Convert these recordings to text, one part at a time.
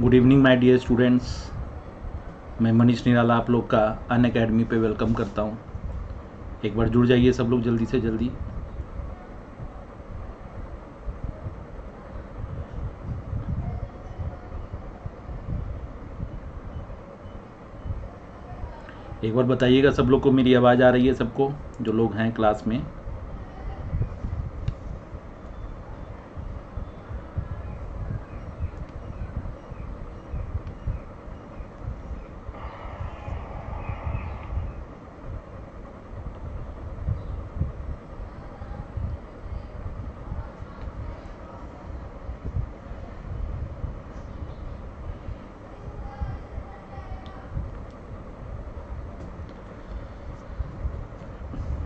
Good evening my dear students मैं मनीष निराला आप लोग का अन अकेडमी पे वेलकम करता हूँ। एक बार जुड़ जाइए सब लोग जल्दी से जल्दी। एक बार बताइएगा सब लोग को मेरी आवाज़ आ रही है सबको, जो लोग हैं क्लास में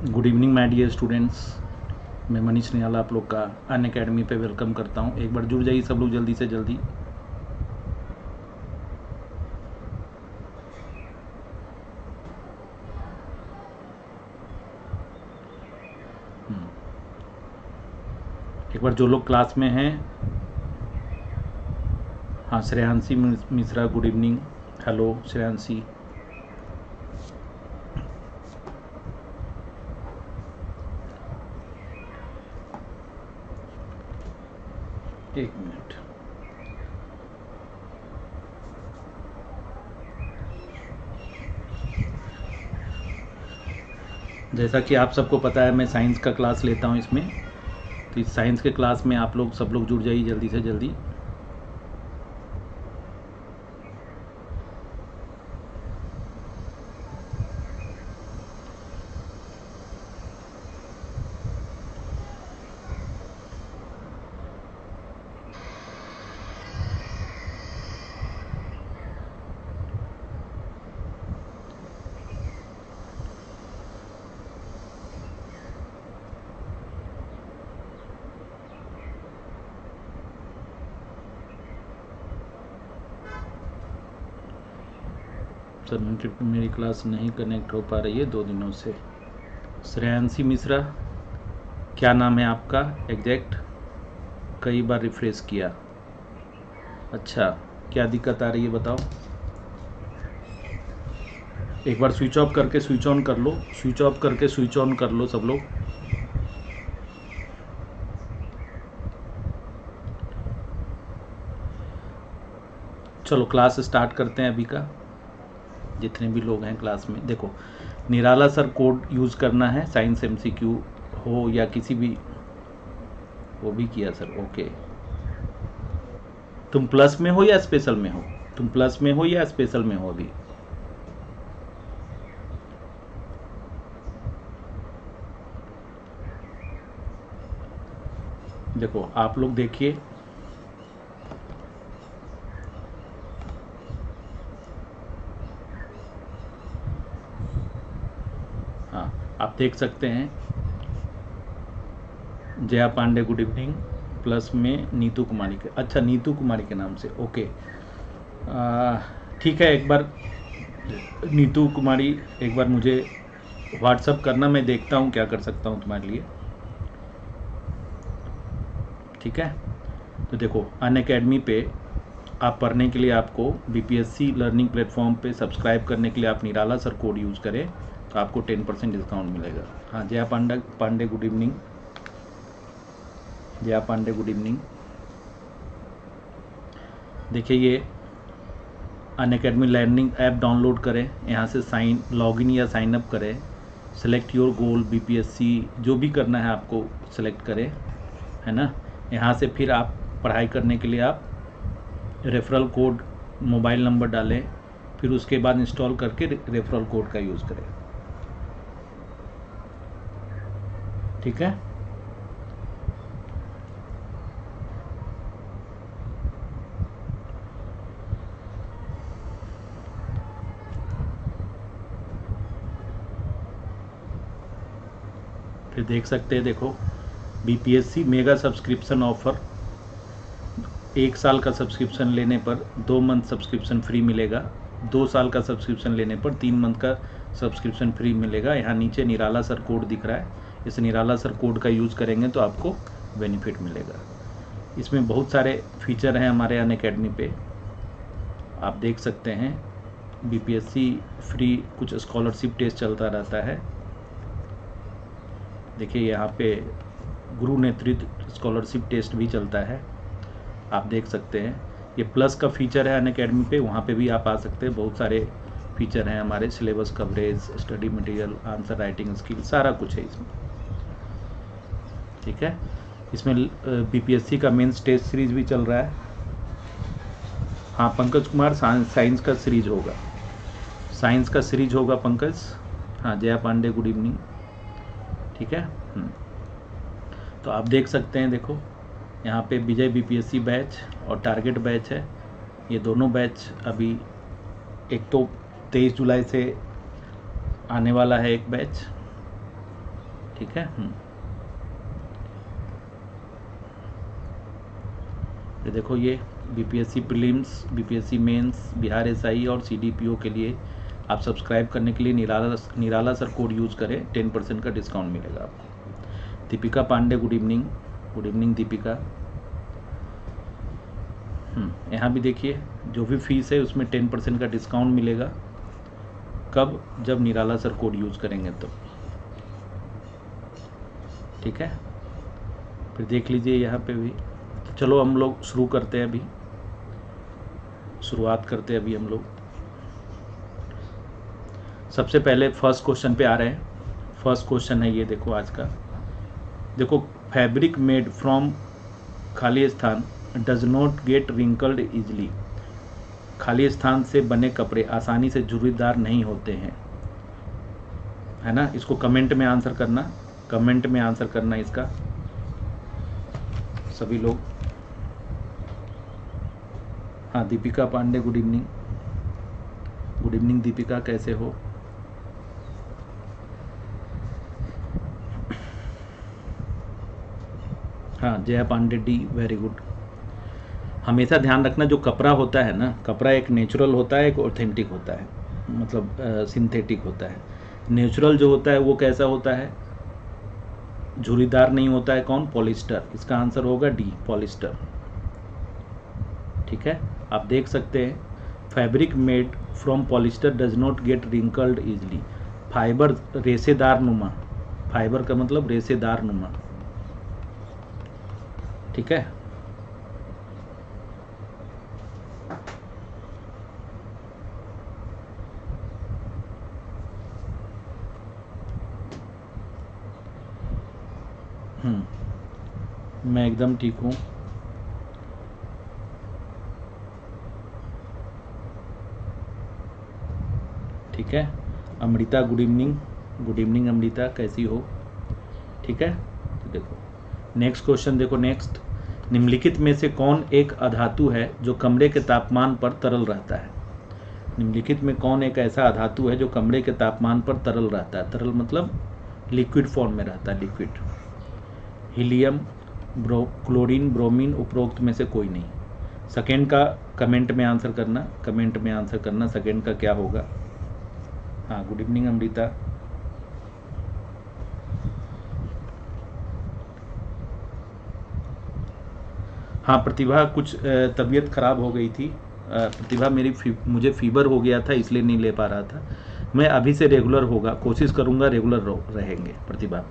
good evening my dear students मैं मनीष निहाल आप लोग का अन अकेडमी पे वेलकम करता हूँ एक बार जुड़ जाइए सब लोग जल्दी से जल्दी। एक बार जो लोग क्लास में हैं हाँ Shreyanshi Mishra good evening hello Shreyanshi एक मिनट जैसा कि आप सबको पता है, मैं साइंस का क्लास लेता हूँ इसमें। तो इस साइंस के क्लास में आप लोग, सब लोग जुड़ जाइए जल्दी से जल्दी। सर मेरी क्लास नहीं कनेक्ट हो पा रही है दो दिनों से। श्रेयांशी मिश्रा, क्या नाम है आपका? एग्जैक्ट कई बार रिफ्रेश किया। अच्छा क्या दिक्कत आ रही है बताओ। एक बार स्विच ऑफ़ करके स्विच ऑन कर लो। स्विच ऑफ़ करके स्विच ऑन कर लो सब लोग। चलो क्लास स्टार्ट करते हैं अभी का। जितने भी लोग हैं क्लास में, देखो, निराला सर कोड यूज़ करना है साइंस एमसीक्यू हो या किसी भी, वो भी किया सर ओके तुम प्लस में हो या स्पेशल में हो? तुम प्लस में हो या स्पेशल में हो अभी? देखो, आप लोग देखिए हाँ आप देख सकते हैं। Jaya Pandey good evening plus में नीतू कुमारी के अच्छा नीतू कुमारी के नाम से ओके ठीक है, एक बार नीतू कुमारी, एक बार मुझे व्हाट्सअप करना, मैं देखता हूँ क्या कर सकता हूँ तुम्हारे लिए। ठीक है? तो देखो अन अकेडमी पे आप पढ़ने के लिए आपको बीपीएससी लर्निंग प्लेटफॉर्म पे सब्सक्राइब करने के लिए आप निराला सर कोड यूज़ करें। आपको टेन परसेंट डिस्काउंट मिलेगा। हाँ Jaya Panda, Pandey good evening Jaya Pandey good evening देखिए, ये अन अकेडमी लर्निंग ऐप डाउनलोड करें, यहाँ से साइन लॉगिन या साइन अप करें। सेलेक्ट योर गोल बीपीएससी जो भी करना है आपको सेलेक्ट करें, है ना? यहाँ से फिर आप पढ़ाई करने के लिए आप रेफरल कोड मोबाइल नंबर डालें, फिर उसके बाद इंस्टॉल करके रेफरल कोड का यूज़ करें। ठीक है? फिर देख सकते हैं, देखो बीपीएससी मेगा सब्सक्रिप्शन ऑफ़र एक साल का सब्सक्रिप्शन लेने पर दो मंथ सब्सक्रिप्शन फ्री मिलेगा। दो साल का सब्सक्रिप्शन लेने पर तीन मंथ का सब्सक्रिप्शन फ्री मिलेगा। यहाँ नीचे निराला सर कोड दिख रहा है। इस निराला सर कोड का यूज़ करेंगे तो आपको बेनिफिट मिलेगा। इसमें बहुत सारे फीचर हैं हमारे अन अकेडमी पे। आप देख सकते हैं बीपीएससी फ्री कुछ स्कॉलरशिप टेस्ट चलता रहता है। देखिए, यहाँ पे गुरु नेतृत्व स्कॉलरशिप टेस्ट भी चलता है। आप देख सकते हैं, ये प्लस का फीचर है अन अकेडमी पे, वहाँ पे भी आप आ सकते हैं। बहुत सारे फीचर हैं हमारे, syllabus coverage, study material, answer, writing skill, सारा कुछ है इसमें। ठीक है? इसमें बीपीएससी का मेंस टेस्ट सीरीज़ भी चल रहा है। हाँ पंकज कुमार साइंस का सीरीज़ होगा। साइंस का सीरीज़ होगा पंकज। हाँ जया पांडे गुड इवनिंग ठीक है? हम्म। तो आप देख सकते हैं, देखो, यहाँ पे विजय बीपीएससी बैच और टारगेट बैच है। ये दोनों बैच अभी एक तो तेईस जुलाई से आने वाला है एक बैच। ठीक है? ये देखो ये BPSC prelims BPSC mains Bihar SI और सीडीपीओ के लिए आप सब्सक्राइब करने के लिए Nirala Nirala sir code use करें टेन परसेंट का डिस्काउंट मिलेगा आपको। Deepika Pandey good evening good evening Deepika. Hmm, यहाँ भी देखिए जो भी फ़ीस है उसमें टेन परसेंट का डिस्काउंट मिलेगा। कब? जब निराला सर कोड यूज़ करेंगे तो। ठीक है? फिर देख लीजिए यहाँ पे भी। चलो हम लोग शुरू करते हैं अभी। शुरुआत करते हैं अभी हम लोग। सबसे पहले फ़र्स्ट क्वेश्चन पे आ रहे हैं। फ़र्स्ट क्वेश्चन है ये देखो आज का। देखो फैब्रिक मेड फ्रॉम खाली स्थान does not get wrinkled easily खाली स्थान से बने कपड़े आसानी से झुर्रीदार नहीं होते हैं। है ना? इसको कमेंट में आंसर करना। कमेंट में आंसर करना इसका। सभी लोग। हाँ Deepika Pandey good evening good evening Deepika, कैसे हो? हाँ Jaya Pandey D very good हमेशा ध्यान रखना, जो कपड़ा होता है ना, कपड़ा एक नेचुरल होता है, एक ऑथेंटिक होता है मतलब सिंथेटिक होता है. नेचुरल जो होता है, वो कैसा होता है? झुरीदार नहीं होता है, कौन? पॉलिस्टर इसका आंसर होगा डी पॉलिस्टर ठीक है? आप देख सकते हैं fabric made from polyester does not get wrinkled easily fibre रेसेदार नुमा। फाइबर का मतलब रेसेदार नुमा। ठीक है? हम्म मैं एकदम ठीक हूँ। ठीक है? Amrita good evening good evening Amrita, कैसी हो? ठीक है? तो देखो नेक्स्ट क्वेश्चन देखो नेक्स्ट निम्नलिखित में से कौन एक अधातु है जो कमरे के तापमान पर तरल रहता है? निम्नलिखित में कौन एक ऐसा अधातु है जो कमरे के तापमान पर तरल रहता है? तरल मतलब लिक्विड फॉर्म में रहता है liquid helium, bro chlorine bromine उपरोक्त में से कोई नहीं. सेकेंड का कमेंट में आंसर करना कमेंट में आंसर करना सेकेंड का क्या होगा? हाँ गुड इवनिंग अमृता हाँ प्रतिभा कुछ तबीयत ख़राब हो गई थी। प्रतिभा मेरी फ़ी, मुझे फीवर हो गया था इसलिए नहीं ले पा रहा था। मैं अभी से रेगुलर होगा कोशिश करूँगा रेगुलर रहेंगे प्रतिभा।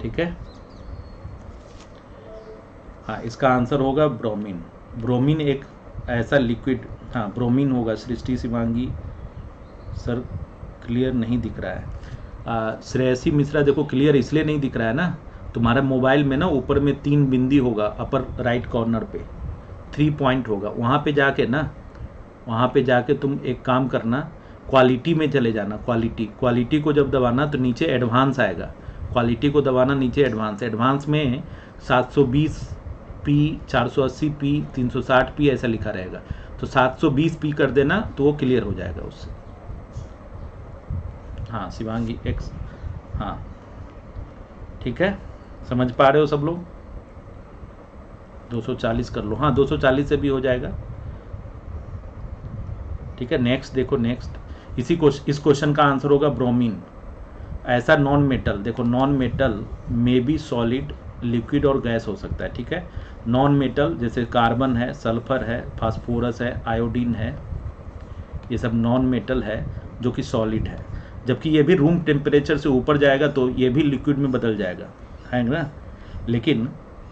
ठीक है? हाँ इसका आंसर होगा ब्रोमीन। ब्रोमीन एक ऐसा लिक्विड हाँ ब्रोमीन होगा। सृष्टि शिवांगी, सर क्लियर नहीं दिख रहा है। श्रेयसी मिश्रा, देखो क्लियर इसलिए नहीं दिख रहा है ना, तुम्हारे मोबाइल में ना ऊपर में तीन बिंदी होगा अपर राइट कॉर्नर पे। थ्री पॉइंट होगा। वहाँ पे जाके ना, वहाँ पे जाके तुम एक काम करना क्वालिटी में चले जाना क्वालिटी क्वालिटी को जब दबाना तो नीचे एडवांस आएगा। क्वालिटी को दबाना, नीचे एडवांस एडवांस में 720 पी 480 पी 360 पी ऐसा लिखा रहेगा। तो 720 पी कर देना तो वो क्लियर हो जाएगा उससे। हाँ शिवांगी एक्स हाँ। ठीक है? समझ पा रहे हो सब लोग? 240 कर लो। हाँ 240 से भी हो जाएगा। ठीक है? नेक्स्ट देखो नेक्स्ट इसी क्वेश्चन इस क्वेश्चन का आंसर होगा ब्रोमीन ऐसा नॉन मेटल देखो नॉन मेटल में भी सॉलिड लिक्विड और गैस हो सकता है। ठीक है? नॉन मेटल जैसे कार्बन है सल्फ़र है फास्फोरस है आयोडीन है, ये सब नॉन मेटल है, जो कि सॉलिड है। जबकि ये भी रूम टेम्परेचर से ऊपर जाएगा तो ये भी लिक्विड में बदल जाएगा। है ना? लेकिन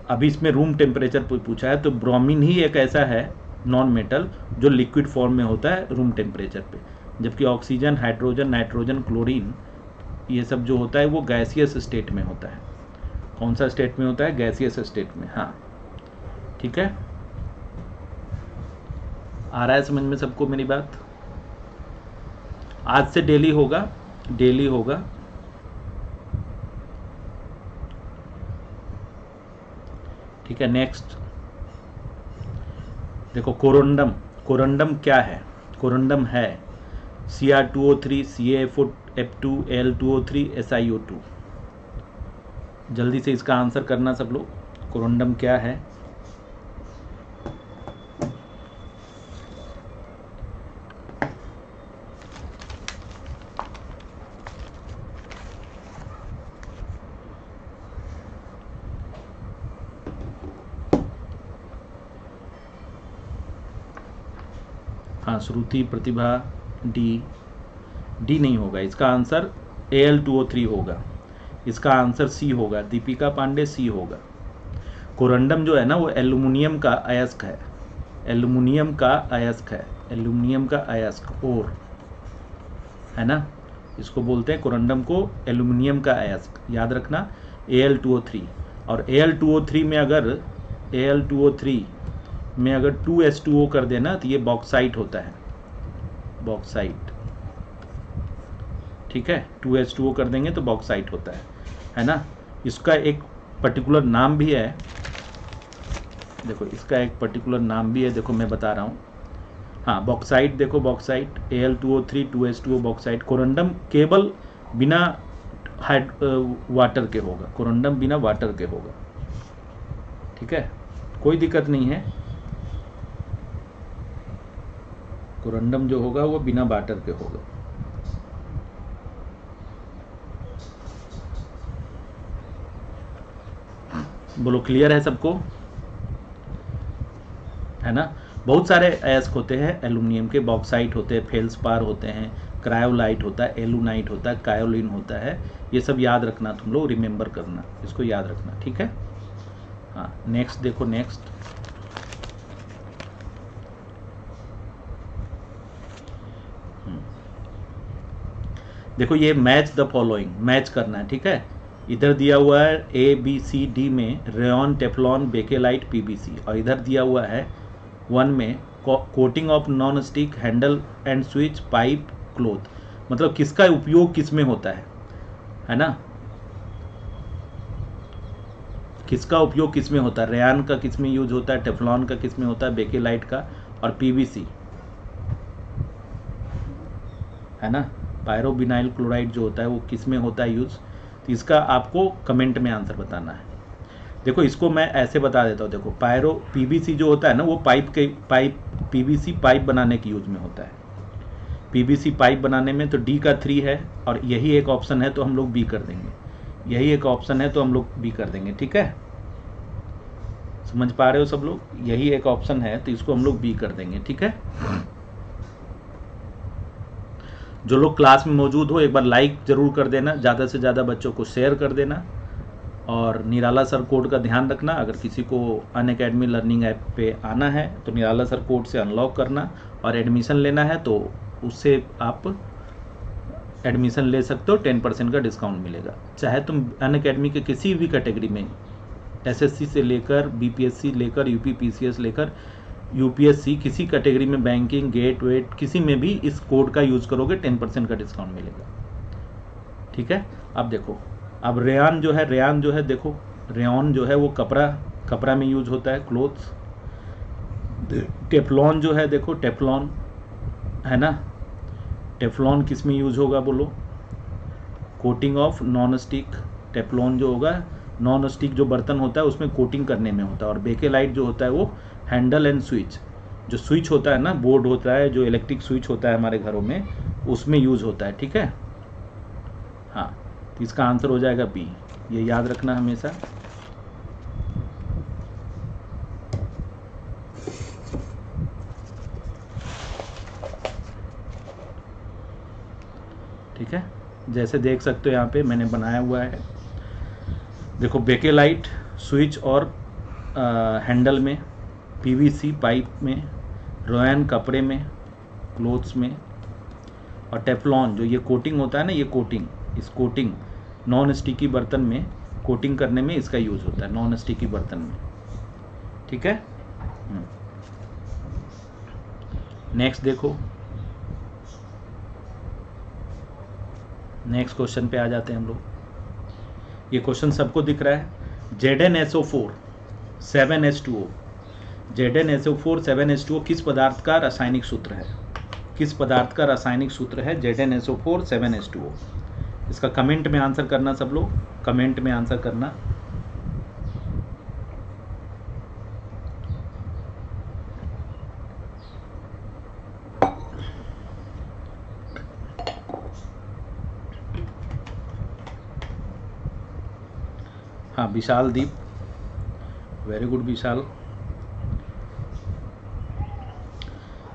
अभी इसमें रूम टेम्परेचर पूछा है तो ब्रोमीन ही एक ऐसा है नॉन मेटल जो लिक्विड फॉर्म में होता है रूम टेम्परेचर पे। जबकि ऑक्सीजन हाइड्रोजन नाइट्रोजन क्लोरीन ये सब जो होता है, वो गैसियस स्टेट में होता है। कौन सा स्टेट में होता है? गैसियस स्टेट में हाँ। ठीक है? आ रहा है समझ में सबको मेरी बात? आज से डेली होगा डेली होगा। ठीक है नेक्स्ट देखो, कोरंडम कोरंडम क्या है? कोरंडम है C R two O three C F O F two L two O three S I O two जल्दी से इसका आंसर करना सब लोग। कोरंडम क्या है? हाँ श्रुति प्रतिभा डी डी नहीं होगा। इसका answer A L two O three होगा। इसका आंसर सी होगा। दीपिका पांडे सी होगा। कोरंडम जो है ना, वो एल्यूमिनियम का अयस्क है। एल्यूमिनियम का अयस्क है। एल्यूमिनियम का अयस्क, और। है ना? इसको बोलते हैं कोरंडम को एल्यूमिनियम का अयस्क। याद रखना A L two O three और A L two O three में अगर A L two O three में अगर टू एस टू ओ कर देना तो ये बॉक्साइट होता है। बॉक्साइट ठीक है? टू एस टू ओ कर देंगे तो बॉक्साइट होता है। है ना? इसका एक पर्टिकुलर नाम भी है। देखो, इसका एक पर्टिकुलर नाम भी है। देखो, मैं बता रहा हूँ। हाँ बॉक्साइट देखो bauxite A L two O three two S two O bauxite corundum केवल बिना हाइड वाटर के होगा। कोरंडम बिना वाटर के होगा। ठीक है? कोई दिक्कत नहीं है। कोरंडम जो होगा, वो बिना बाटर के होगा। बोलो क्लियर है सबको? है ना? बहुत सारे अयस्क होते हैं एल्यूमिनियम के बॉक्साइट होते हैं फेल्सपार होते हैं क्रायोलाइट होता है एलुनाइट होता है कायोलिन होता है। ये सब याद रखना तुम लोग रिमेंबर करना, इसको याद रखना, ठीक है? हाँ नेक्स्ट देखो नेक्स्ट देखो ये मैच द फॉलोइंग मैच करना है, ठीक है? इधर दिया हुआ है ए बी सी डी में रेन टेफलॉन बेकेलाइट पीबीसी और इधर दिया हुआ है वन में coating of non stick handle and switch pipe cloth मतलब किसका उपयोग किसमें होता है? है ना? किसका उपयोग किसमें होता है? रेन का किसमें यूज़ होता है? टेफलॉन का किसमें होता है? बेकेलाइट का और पीवीसी है ना? पायरोबिनाइल क्लोराइड जो होता है, वो किसमें होता है यूज़? तो इसका आपको कमेंट में आंसर बताना है। देखो, इसको मैं ऐसे बता देता हूँ, देखो, पायरो पीवीसी जो होता है ना, वो पाइप के, पाइप, पीवीसी पाइप बनाने के यूज़ में होता है। पीवीसी पाइप बनाने में तो डी का थ्री है और यही एक ऑप्शन है तो हम लोग बी कर देंगे। यही एक ऑप्शन है तो हम लोग बी कर देंगे, ठीक है? समझ पा रहे हो सब लोग? यही एक ऑप्शन है तो इसको हम लोग बी कर देंगे, ठीक है? जो लोग क्लास में मौजूद हो, एक बार लाइक ज़रूर कर देना, ज़्यादा से ज़्यादा बच्चों को शेयर कर देना। और निराला सर कोड का ध्यान रखना, अगर किसी को अन अकेडमी लर्निंग ऐप पे आना है तो निराला सर कोड से अनलॉक करना, और एडमिशन लेना है तो उससे आप एडमिशन ले सकते हो टेन परसेंट का डिस्काउंट मिलेगा। चाहे तुम अन अकेडमी के किसी भी कैटेगरी में एसएससी से लेकर बीपीएससी लेकर यूपी पीसीएस लेकर यूपीएससी किसी कैटेगरी में बैंकिंग गेट वेट किसी में भी इस कोड का यूज़ करोगे टेन परसेंट का डिस्काउंट मिलेगा। ठीक है? अब देखो अब रेयान जो है रेयान जो है देखो रेन जो है वो कपड़ा कपड़ा में यूज़ होता है क्लोथ्स टेफलॉन जो है देखो टेफलॉन है ना? टेफलॉन किसमें यूज़ होगा बोलो? Coating of non stick Teflon जो होगा नॉन स्टिक जो बर्तन होता है, उसमें कोटिंग करने में होता है। और बेकेलाइट जो होता है, वो हैंडल एंड स्विच जो स्विच होता है ना बोर्ड होता है, जो इलेक्ट्रिक स्विच होता है हमारे घरों में, उसमें यूज़ होता है, ठीक है? हाँ तो इसका आंसर हो जाएगा बी ये याद रखना हमेशा। ठीक है? जैसे देख सकते हो यहाँ पे मैंने बनाया हुआ है। देखो बेकेलाइट स्विच और आ, हैंडल में पीवीसी पाइप में रोयन कपड़े में क्लोथ्स में और टेफलॉन जो ये कोटिंग होता है ना ये कोटिंग इस कोटिंग नॉन स्टिकी बर्तन में कोटिंग करने में इसका यूज़ होता है नॉन स्टिकी बर्तन में। ठीक है? Next hmm. देखो। नेक्स्ट क्वेश्चन पे आ जाते हैं हम लोग। ये क्वेश्चन सबको दिख रहा है। Z N S O four, seven S two O. Z N S O four, seven S two O किस पदार्थ का रासायनिक सूत्र है? किस पदार्थ का रासायनिक सूत्र है Z N S O four, seven S two O? इसका कमेंट में आंसर करना सब लोग। कमेंट में आंसर करना। Vishal Deep very good Vishal.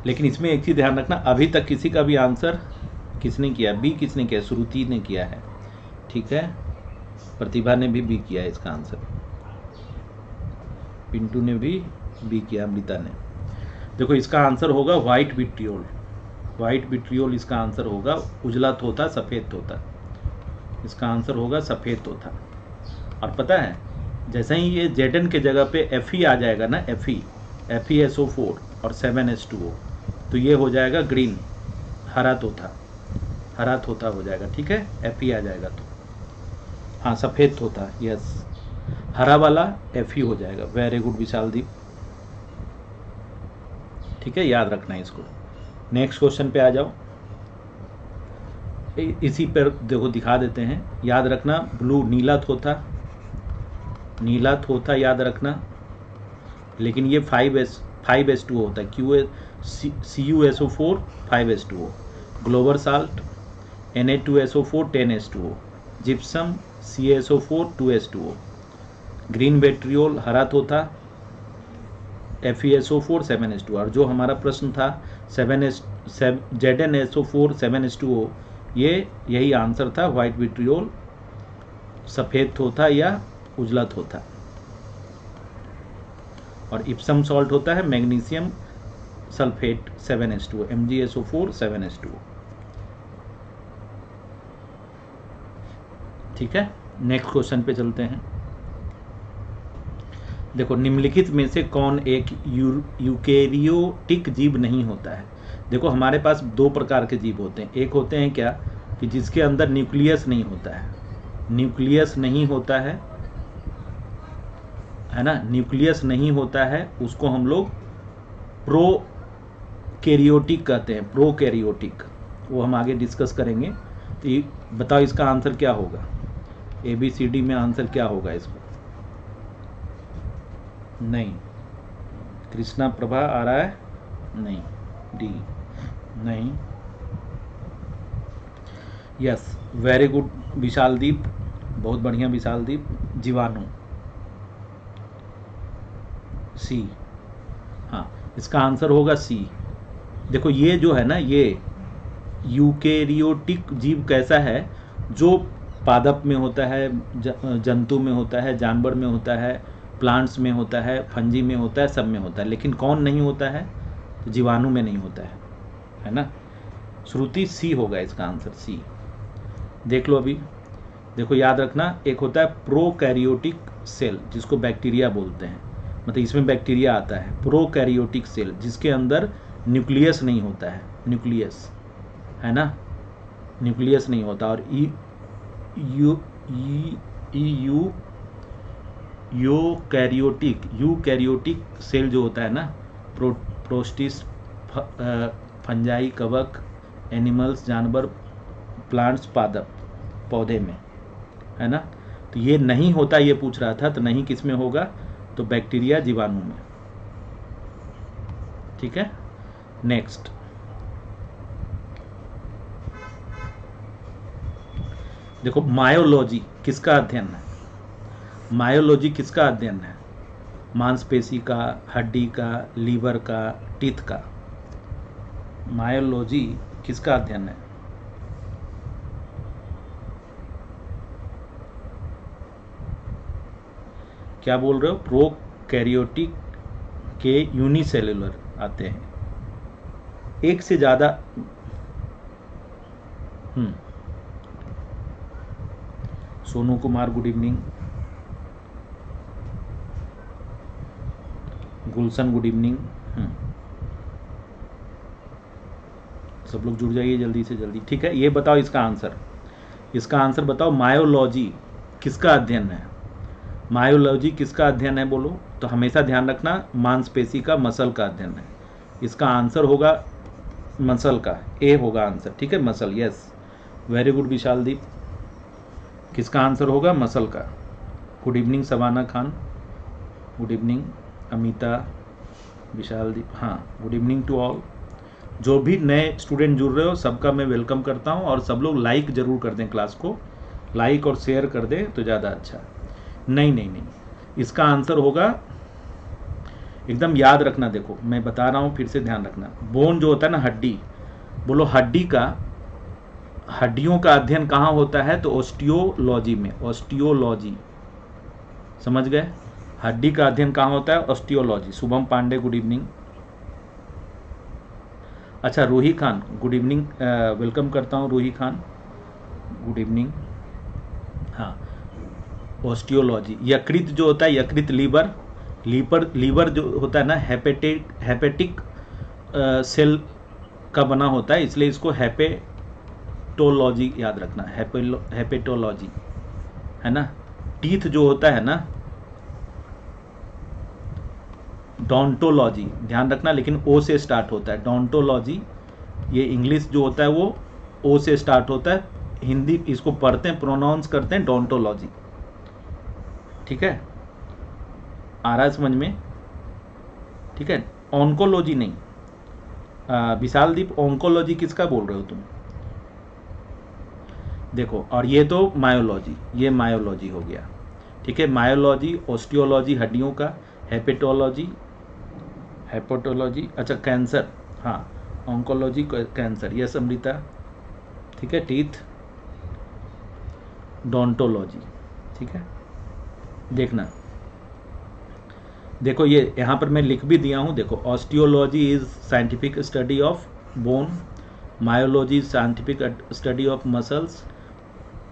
लेकिन इसमें एक चीज़ ध्यान रखना, अभी तक किसी का भी आंसर किसने किया? बी किसने किया? श्रुति ने किया है। ठीक है? प्रतिभा ने भी बी किया है इसका आंसर पिंटू ने भी बी किया, अमृता ने। देखो, इसका आंसर होगा व्हाइट विट्रियोल व्हाइट विट्रियोल इसका आंसर होगा, उजला तोता, सफ़ेद तोता। इसका आंसर होगा सफ़ेद तोता। और पता है, जैसे ही ये जेडन के जगह पे एफ़ ई आ जाएगा ना F E F E S O four और सेवन एस टू ओ तो ये हो जाएगा ग्रीन हरा तोता हरा तोता हो जाएगा, ठीक है? एफ़ ई आ जाएगा तो। हाँ सफ़ेद तोता यस हरा वाला एफ़ ई हो जाएगा। वेरी गुड विशाल दीप ठीक है, याद रखना है इसको। नेक्स्ट क्वेश्चन पे आ जाओ। इसी पर देखो, दिखा देते हैं। याद रखना ब्लू नीला तोता नीला थोथा याद रखना। लेकिन ये five S five S two होता है। Q S C U S O four five S two O Glauber salt N A two S O four ten S two O gypsum C S O four two S two O green vitriol हरा थोथा F E S O four seven S two और जो हमारा प्रश्न था seven S seven Z N S O four seven S two O ये यही answer था। White vitriol सफ़ेद थोथा या उजला होता है और इप्सम सॉल्ट होता है magnesium sulphate seven S two M G S O four seven S two ठीक है? नेक्स्ट क्वेश्चन पे चलते हैं। देखो, निम्नलिखित में से कौन एक यू, यूकेरियोटिक जीव नहीं होता है? देखो, हमारे पास दो प्रकार के जीव होते हैं। एक होते हैं क्या? कि जिसके अंदर न्यूक्लियस नहीं होता है। न्यूक्लियस नहीं होता है है ना न्यूक्लियस नहीं होता है, उसको हम लोग प्रो कैरियोटिक कहते हैं प्रो कैरियोटिक वो हम आगे डिस्कस करेंगे। तो बताओ इसका आंसर क्या होगा? ए बी सी डी में आंसर क्या होगा इसको? नहीं। कृष्णा प्रभा आ रहा है? नहीं। डी नहीं। Yes very good Vishal Deep बहुत बढ़िया विशाल दीप जीवाणु। सी। हाँ इसका आंसर होगा सी। देखो, ये जो है ना, ये यूकेरियोटिक जीव कैसा है, जो पादप में होता है जंतु में होता है, जानवर में होता है, प्लांट्स में होता है, फंजी में होता है, सब में होता है, लेकिन कौन नहीं होता है? जीवाणु में नहीं होता है है ना? श्रुति सी होगा इसका आंसर, सी। देख लो अभी। देखो, याद रखना, एक होता है प्रोकैरियोटिक सेल, जिसको बैक्टीरिया बोलते हैं। मतलब इसमें बैक्टीरिया आता है प्रोकैरियोटिक सेल जिसके अंदर न्यूक्लियस नहीं होता है न्यूक्लियस है ना? न्यूक्लियस नहीं होता और E, U U yo karyotic eukaryotic cell जो होता है ना, प्रो प्रोस्टिस फंजाई, कवक एनिमल्स जानवर प्लांट्स पादप, पौधे में, है ना? तो ये नहीं होता, ये पूछ रहा था तो नहीं किसमें होगा? तो बैक्टीरिया जीवाणु में। ठीक है? नेक्स्ट देखो मायोलॉजी किसका अध्ययन है? मायोलॉजी किसका अध्ययन है? मांसपेशी का, हड्डी का, लीवर का, टीथ का। मायोलॉजी किसका अध्ययन है? क्या बोल रहे हो? प्रो कैरियोटिक के यूनिसेलुलर आते हैं। एक से ज़्यादा हम्म। Sonu Kumar good evening Gulshan good evening सब लोग जुड़ जाइए जल्दी से जल्दी। ठीक है, ये बताओ इसका आंसर। इसका आंसर बताओ, मायोलॉजी किसका अध्ययन है? मायोलॉजी किसका अध्ययन है बोलो? तो हमेशा ध्यान रखना, मांसपेशी का, मसल का अध्ययन है। इसका आंसर होगा मसल का। ए होगा आंसर, ठीक है? Muscle yes very good Vishal Deep किसका आंसर होगा? मसल का। Good evening Savana Khan. Good evening Amita Vishal Deep हाँ गुड इवनिंग टू ऑल जो भी नए स्टूडेंट जुड़ रहे हो, सबका मैं वेलकम करता हूँ और सब लोग लाइक ज़रूर कर दें क्लास को। लाइक और शेयर कर दें तो ज़्यादा अच्छा। नहीं नहीं नहीं। इसका आंसर होगा, एकदम याद रखना देखो, मैं बता रहा हूँ, फिर से ध्यान रखना। बोन जो होता है ना, हड्डी, बोलो हड्डी का, हड्डियों का अध्ययन कहाँ होता है? तो ऑस्टियोलॉजी में, ऑस्टियोलॉजी। समझ गए? हड्डी का अध्ययन कहाँ होता है? Osteology. Shubham Pandey, good evening. अच्छा Roohi Khan, good evening welcome करता हूँ, रूही खान। Good evening. हाँ। ऑस्टियोलॉजी यकृत जो होता है यकृत लीवर लीवर लीवर जो होता है ना हेपेटिक हेपेटिक सेल का बना होता है, इसलिए इसको हैपेटोलॉजी याद रखना हैपेटोलॉजी है ना? टीथ जो होता है ना डोंटोलॉजी ध्यान रखना, लेकिन ओ से स्टार्ट होता है। डोंटोलॉजी ये इंग्लिश जो होता है, वो ओ से स्टार्ट होता है। हिंदी, इसको पढ़ते हैं प्रोनाउंस करते हैं डोंटोलॉजी ठीक है? आ रहा है समझ में? ठीक है? ऑन्कोलॉजी नहीं। विशाल दीप ऑन्कोलॉजी किसका बोल रहे हो तुम? देखो, और ये तो मायोलॉजी ये मायोलॉजी हो गया। ठीक है? मायोलॉजी ऑस्टियोलॉजी हड्डियों का। हेपेटोलॉजी हेपेटोलॉजी अच्छा कैंसर हाँ ऑन्कोलॉजी कैंसर यस अमृता। ठीक है? टीथ डोंटोलॉजी ठीक है? देखना। देखो ये, यहाँ पर मैं लिख भी दिया हूँ, देखो osteology is scientific study of bone myology scientific study of muscles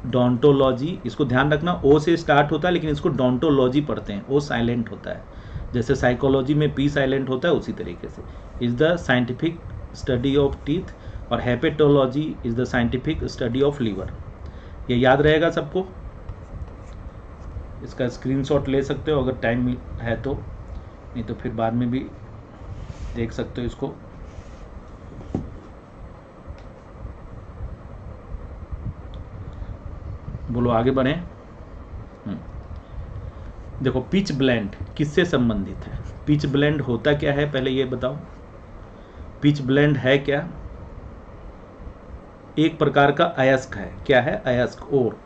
odontology इसको ध्यान रखना ओ से स्टार्ट होता है, लेकिन इसको डोंटोलॉजी पढ़ते हैं ओ साइलेंट होता है। जैसे साइकोलॉजी में पी साइलेंट होता है, उसी तरीके से। Is the scientific study of teeth और hepatology is the scientific study of liver ये याद रहेगा सबको? इसका स्क्रीनशॉट ले सकते हो अगर टाइम है तो। नहीं तो फिर बाद में भी देख सकते हो इसको। बोलो, आगे बढ़ें। देखो पिच ब्लेंड किससे संबंधित है? पिच ब्लेंड होता क्या है? पहले ये बताओ। पिच ब्लेंड है क्या? एक प्रकार का अयस्क है। क्या है? अयस्क और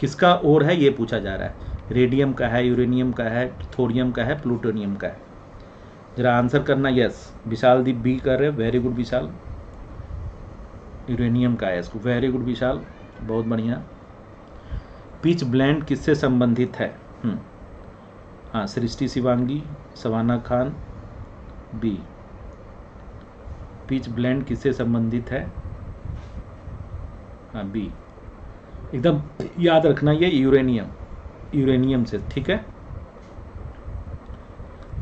किसका और है? ये पूछा जा रहा है। रेडियम का है, यूरेनियम का है, थोरियम का है, प्लूटोनियम का है। जरा आंसर करना यस विशाल दीप बी कर रहे वेरी गुड विशाल। यूरेनियम का है इसको वेरी गुड विशाल, बहुत बढ़िया। पिच ब्लेंड किससे संबंधित है? हम्म। हाँ Srishti Shivangi, savanna Khan B pitchblende किससे संबंधित है? हाँ बी एकदम याद रखना ये, यूरेनियम। यूरेनियम से, ठीक है?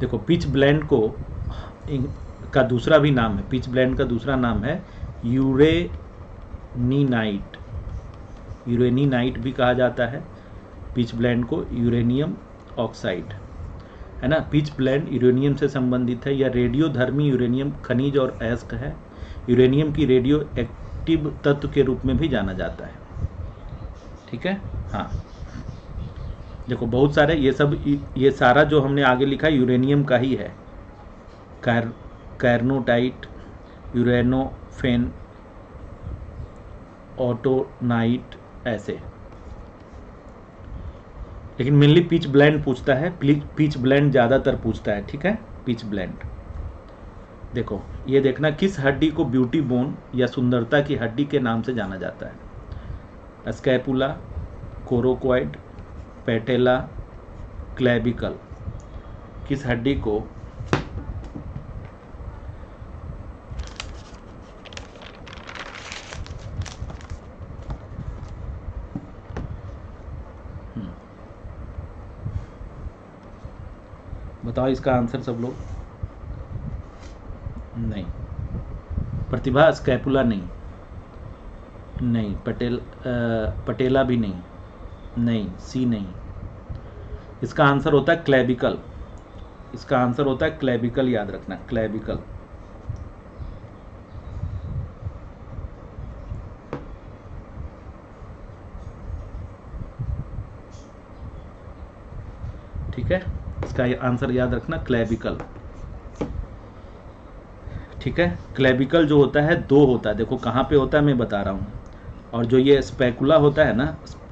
देखो, पिच ब्लेंड को का दूसरा भी नाम है, पिच ब्लेंड का दूसरा नाम है यूरेनीनाइट। यूरेनीनाइट भी कहा जाता है, पिच ब्लेंड को यूरेनियम ऑक्साइड। है ना? पिच ब्लेंड यूरेनियम से संबंधित है, या रेडियोधर्मी यूरेनियम खनिज और अयस्क है। यूरेनियम की रेडियो एक्टिव तत्व के रूप में भी जाना जाता है। ठीक है? हाँ। देखो, बहुत सारे ये सब ये सारा जो हमने आगे लिखा यूरेनियम का ही है। कैर कैरनोटाइट यूरेनोफेन ऑटोनाइट ऐसे। लेकिन मेनली पिच ब्लेंड पूछता है पिच ब्लेंड ज़्यादातर पूछता है, ठीक है? पिच ब्लेंड देखो, ये देखना किस हड्डी को ब्यूटी बोन या सुंदरता की हड्डी के नाम से जाना जाता है। स्कैपुला कोरोक्वाइड पेटेला क्लेबिकल किस हड्डी को हम्म। बताओ इसका आंसर सब लोग। नहीं। प्रतिभा स्कैपुला नहीं। नहीं पटेल आ, पटेला भी नहीं। नहीं सी नहीं। इसका आंसर होता है क्लेबिकल इसका आंसर होता है क्लेबिकल याद रखना क्लेबिकल ठीक है? इसका आंसर याद रखना क्लेबिकल ठीक है? क्लेबिकल जो होता है, दो होता है। देखो, कहाँ पे होता है मैं बता रहा हूँ। और जो ये स्पेकुला होता है ना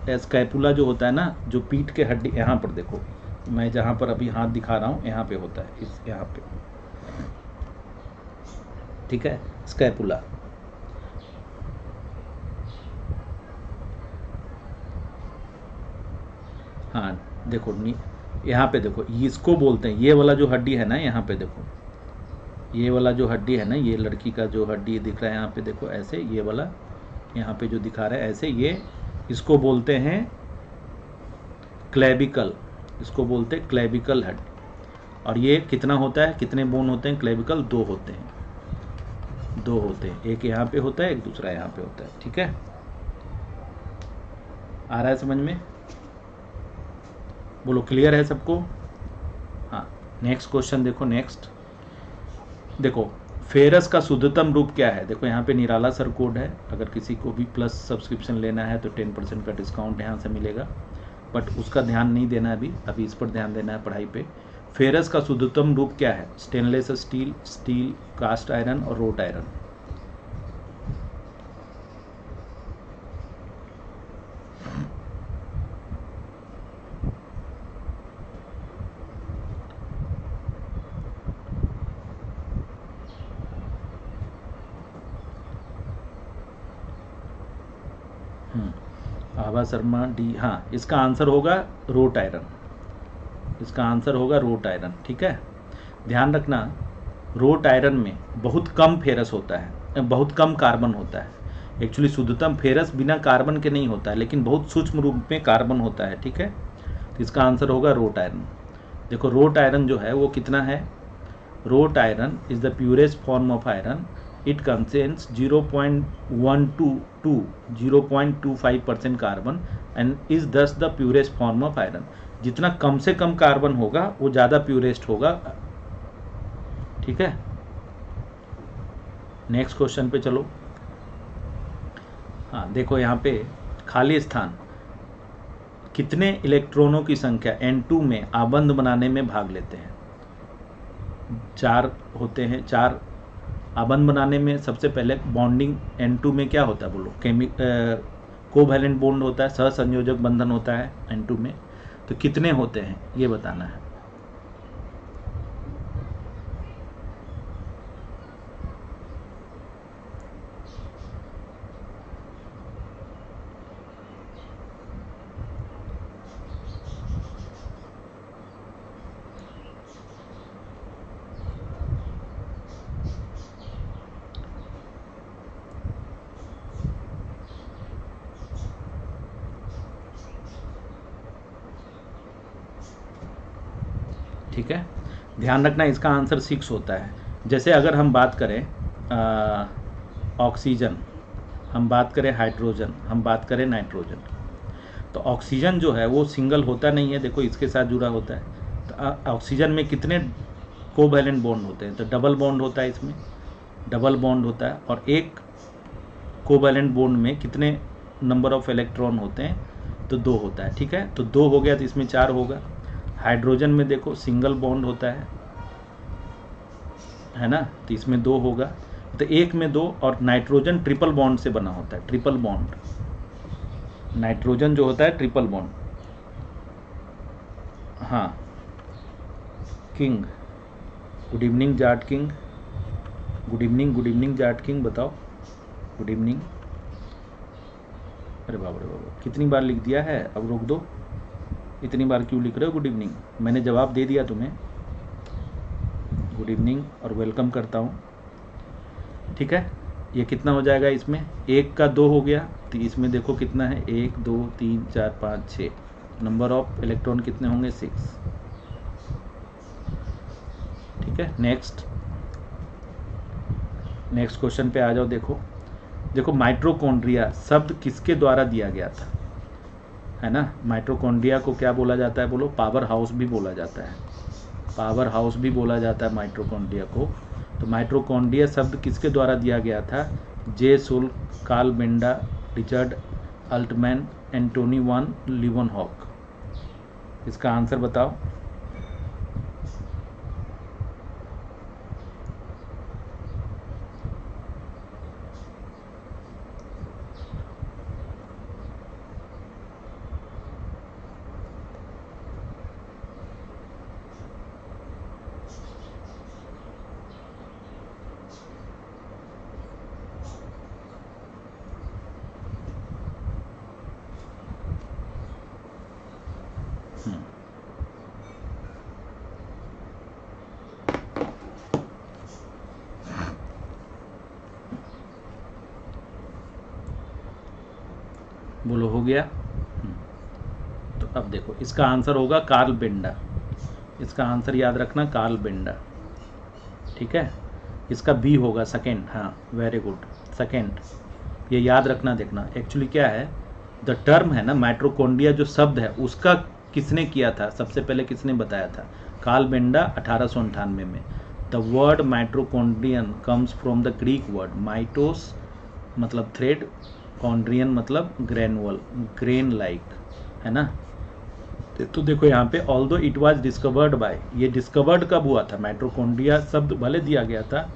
स्कैपुला जो होता है ना, जो पीठ के हड्डी, यहाँ पर देखो। मैं जहाँ पर अभी हाथ दिखा रहा हूँ, यहाँ पे होता है, इस यहाँ पे। ठीक है? स्कैपुला। हाँ देखो यहाँ पे देखो इसको बोलते हैं, ये वाला जो हड्डी है ना, यहाँ पे देखो। ये वाला जो हड्डी है ना, ये लड़की का जो हड्डी दिख रहा है यहाँ पे, देखो, ऐसे, ये वाला, यहाँ पे जो दिखा रहा है, ऐसे, ये इसको बोलते हैं क्लेबिकल इसको बोलते हैं क्लेबिकल हड्डी और ये कितना होता है? कितने बोन होते हैं? क्लेबिकल दो होते हैं। दो होते हैं। एक यहाँ पे होता है, एक दूसरा यहाँ पे होता है। ठीक है? आ रहा है समझ में? बोलो क्लियर है सबको? हाँ नेक्स्ट क्वेश्चन देखो नेक्स्ट देखो फेरस का शुद्धतम रूप क्या है? देखो, यहाँ पे निराला सर कोड है। अगर किसी को भी प्लस सब्सक्रिप्शन लेना है तो टेन परसेंट का डिस्काउंट यहाँ से मिलेगा। बट उसका ध्यान नहीं देना है अभी। अभी इस पर ध्यान देना है पढ़ाई पे। फेरस का शुद्धतम रूप क्या है? Stainless steel steel cast iron और wrought iron Abha Sharma D हाँ इसका आंसर होगा रोट आयरन। इसका आंसर होगा रोट आयरन, ठीक है? ध्यान रखना, रोट आयरन में बहुत कम फेरस होता है बहुत कम कार्बन होता है। एक्चुअली शुद्धतम फेरस बिना कार्बन के नहीं होता है लेकिन बहुत सूक्ष्म रूप में कार्बन होता है, ठीक है? तो इसका आंसर होगा रोट आयरन। देखो, रोट आयरन जो है वो कितना है? Wrought iron is the purest form of iron. It contains 0.122 0.25 percent carbon and is this the purest form of iron जितना कम से कम कार्बन होगा, वो ज़्यादा प्योरेस्ट होगा। ठीक है? नेक्स्ट क्वेश्चन पे चलो। हाँ देखो यहाँ पे खाली स्थान। कितने इलेक्ट्रॉनों की संख्या N2 में आबंध बनाने में भाग लेते हैं? चार होते हैं, चार आबंध बनाने में सबसे पहले बॉन्डिंग एन टू में क्या होता है बोलो? केमिक कोवैलेंट बॉन्ड होता है, सहसंयोजक बंधन होता है एन टू में। तो कितने होते हैं? ये बताना है ठीक है ध्यान रखना, इसका आंसर सिक्स होता है। जैसे अगर हम बात करें ऑक्सीजन, हम बात करें हाइड्रोजन, हम बात करें नाइट्रोजन तो ऑक्सीजन जो है वो सिंगल होता नहीं है, देखो इसके साथ जुड़ा होता है। तो ऑक्सीजन में कितने कोवैलेंट बॉन्ड होते हैं? तो डबल बॉन्ड होता है इसमें, डबल बॉन्ड होता है, और एक कोवैलेंट बॉन्ड में कितने नंबर ऑफ़ इलेक्ट्रॉन होते हैं? तो दो होता है, ठीक है? तो दो हो गया तो इसमें चार होगा। हाइड्रोजन में देखो, सिंगल बॉन्ड होता है है ना तो इसमें दो होगा। तो एक में दो और नाइट्रोजन ट्रिपल बॉन्ड से बना होता है, ट्रिपल बॉन्ड। नाइट्रोजन जो होता है, ट्रिपल बॉन्ड। हाँ। King. Good evening, Jat king. Good evening good evening, Jat king, बताओ। Good evening. अरे बाबा अरे बाबा कितनी बार लिख दिया है? अब रोक दो। इतनी बार क्यों लिख रहे हो, गुड इवनिंग? मैंने जवाब दे दिया तुम्हें। गुड इवनिंग और वेलकम करता हूँ। ठीक है? ये कितना हो जाएगा इसमें? एक का दो हो गया तो इसमें देखो कितना है। एक, दो, तीन, चार, पाँच छः नंबर ऑफ़ इलेक्ट्रॉन कितने होंगे? सिक्स ठीक है? नेक्स्ट नेक्स्ट क्वेश्चन पे आ जाओ, देखो। देखो माइट्रोकॉन्ड्रिया शब्द किसके द्वारा दिया गया था? है ना? माइट्रोकॉन्ड्रिया को क्या बोला जाता है? बोलो पावर हाउस भी बोला जाता है। पावर हाउस भी बोला जाता है माइट्रोकॉन्ड्रिया को। तो माइट्रोकॉन्ड्रिया शब्द किसके द्वारा दिया गया था? जे सुल, Karl Benda Richard Altmann, Antonie van Leeuwenhoek इसका आंसर बताओ। बोलो हो गया। तो अब देखो, इसका आंसर होगा कार्ल बेंडा इसका आंसर याद रखना कार्ल बेंडा ठीक है? इसका बी होगा सेकेंड हाँ वेरी गुड सेकेंड ये याद रखना, देखना। एक्चुअली क्या है? द टर्म है ना माइट्रोकोन्डिया जो शब्द है, उसका किसने किया था? सबसे पहले किसने बताया था? कार्ल बेंडा अठारह में। The word mitochondrion comes from the Greek word mitos मतलब थ्रेड कॉन्ड्रियन मतलब ग्रेनुअल ग्रेन लाइक है ना? तो देखो यहाँ पे although it was discovered by ये डिस्कवर्ड कब हुआ था? माइट्रोकोन्ड्रिया शब्द भले दिया गया था।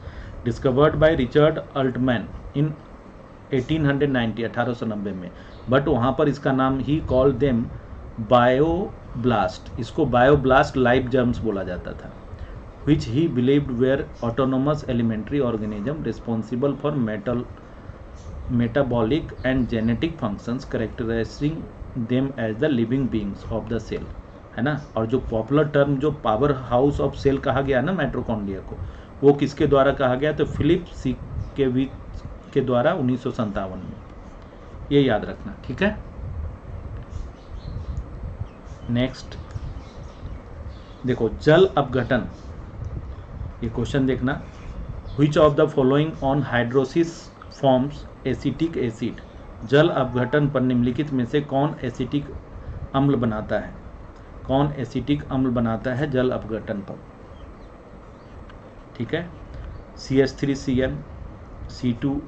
Discovered by Richard Altmann in 1890 1890 में। बट वहाँ पर इसका नाम ही कॉल देम बायोब्लास्ट इसको बायोब्लास्ट लाइव जर्म्स बोला जाता था which he believed were autonomous elementary organism responsible for metal metabolic and genetic functions characterizing them as the living beings of the cell, है ना? और जो पॉपुलर टर्म जो पावर हाउस ऑफ़ सेल कहा गया ना माइट्रोकॉन्ड्रिया को, वो किसके द्वारा कहा गया? तो फिलिप सी के विच के द्वारा उन्नीस में। ये याद रखना, ठीक है? नेक्स्ट देखो, जल अपघटन। ये क्वेश्चन देखना। Which of the following on hydrolysis forms acetic acid जल अपघटन पर निम्नलिखित में से कौन एसिटिक अम्ल बनाता है? कौन एसिटिक अम्ल बनाता है जल अपघटन पर? ठीक है? C H three C N C two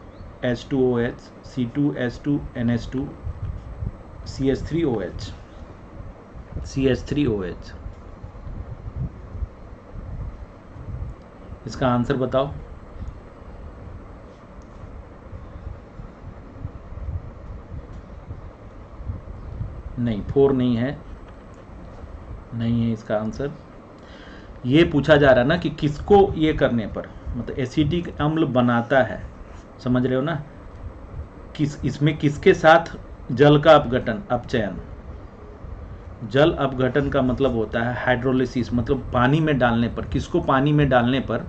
H two O H C two H two N H two C H three O H C H three O H इसका आंसर बताओ। नहीं, फोर नहीं है। नहीं है इसका आंसर। ये पूछा जा रहा है ना कि किसको ये करने पर मतलब एसिडिक अम्ल बनाता है, समझ रहे हो ना? किस, इसमें किसके साथ? जल का अपघटन, अपचयन। जल अपघटन का मतलब होता है हाइड्रोलिसिस मतलब पानी में डालने पर। किसको पानी में डालने पर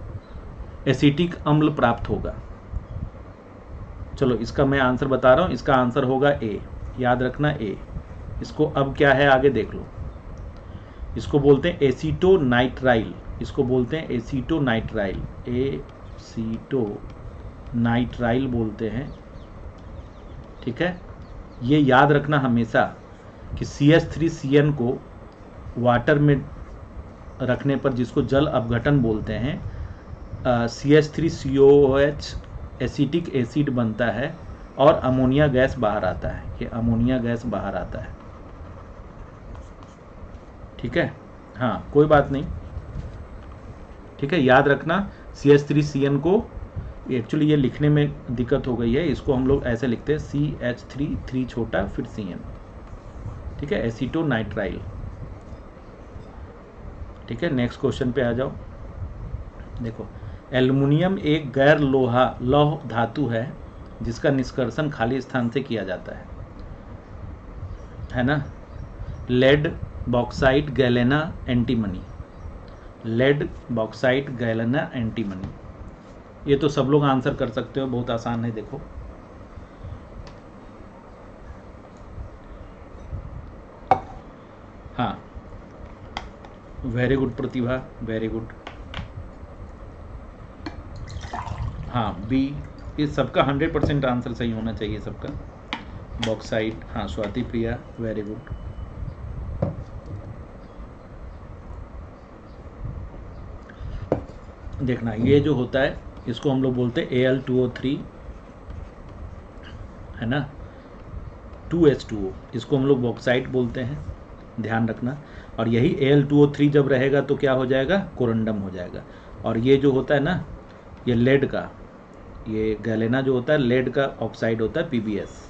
एसिटिक अम्ल प्राप्त होगा? चलो, इसका मैं आंसर बता रहा हूँ। इसका आंसर होगा ए। याद रखना ए। इसको अब क्या है, आगे देख लो। इसको बोलते हैं एसीटो नाइट्राइल इसको बोलते हैं एसीटो नाइट्राइल एसीटो नाइट्राइल बोलते हैं। ठीक है? ये याद रखना हमेशा कि C H three C N को वाटर में रखने पर जिसको जल अपघटन बोलते हैं C H three C O H acetic acid बनता है और अमोनिया गैस बाहर आता है। ये अमोनिया गैस बाहर आता है। ठीक है? हाँ कोई बात नहीं। ठीक है, याद रखना C H three C N को एक्चुअली ये लिखने में दिक्कत हो गई है, इसको हम लोग ऐसे लिखते हैं सी एच थ्री थ्री छोटा, फिर सी एन ठीक है एसिटो नाइट्राइल ठीक है नेक्स्ट क्वेश्चन पे आ जाओ। देखो एल्युमिनियम एक गैर लोहा, लौह धातु है, जिसका निष्कर्षण खाली स्थान से किया जाता है। है ना? Lead bauxite galena antimony lead bauxite galena antimony ये तो सब लोग आंसर कर सकते हो, बहुत आसान है, देखो। हाँ। Very good Pratibha very good हाँ बी ये सबका हंड्रेड परसेंट आंसर सही होना चाहिए सबका। बॉक्साइट हाँ स्वाति प्रिया वेरी गुड देखना, ये जो होता है, इसको हम लोग बोलते हैं A L two O three है ना? टू एच टू ओ इसको हम लोग बॉक्साइट बोलते हैं, ध्यान रखना। और यही A L two O three जब रहेगा तो क्या हो जाएगा? कोरंडम हो जाएगा। और ये जो होता है ना, ये लेड का, ये गैलेना जो होता है लेड का ऑक्साइड होता है पीबीएस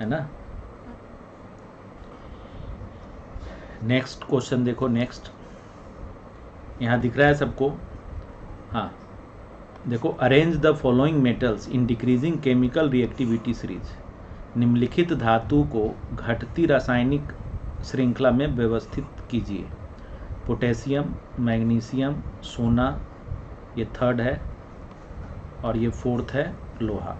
है ना? नेक्स्ट क्वेश्चन देखो नेक्स्ट यहाँ दिख रहा है सबको हाँ देखो arrange the following metals in decreasing chemical reactivity series निम्नलिखित धातु को घटती रासायनिक श्रृंखला में व्यवस्थित कीजिए। पोटेशियम, मैग्नीशियम, सोना, ये थर्ड है, और ये फोर्थ है, लोहा।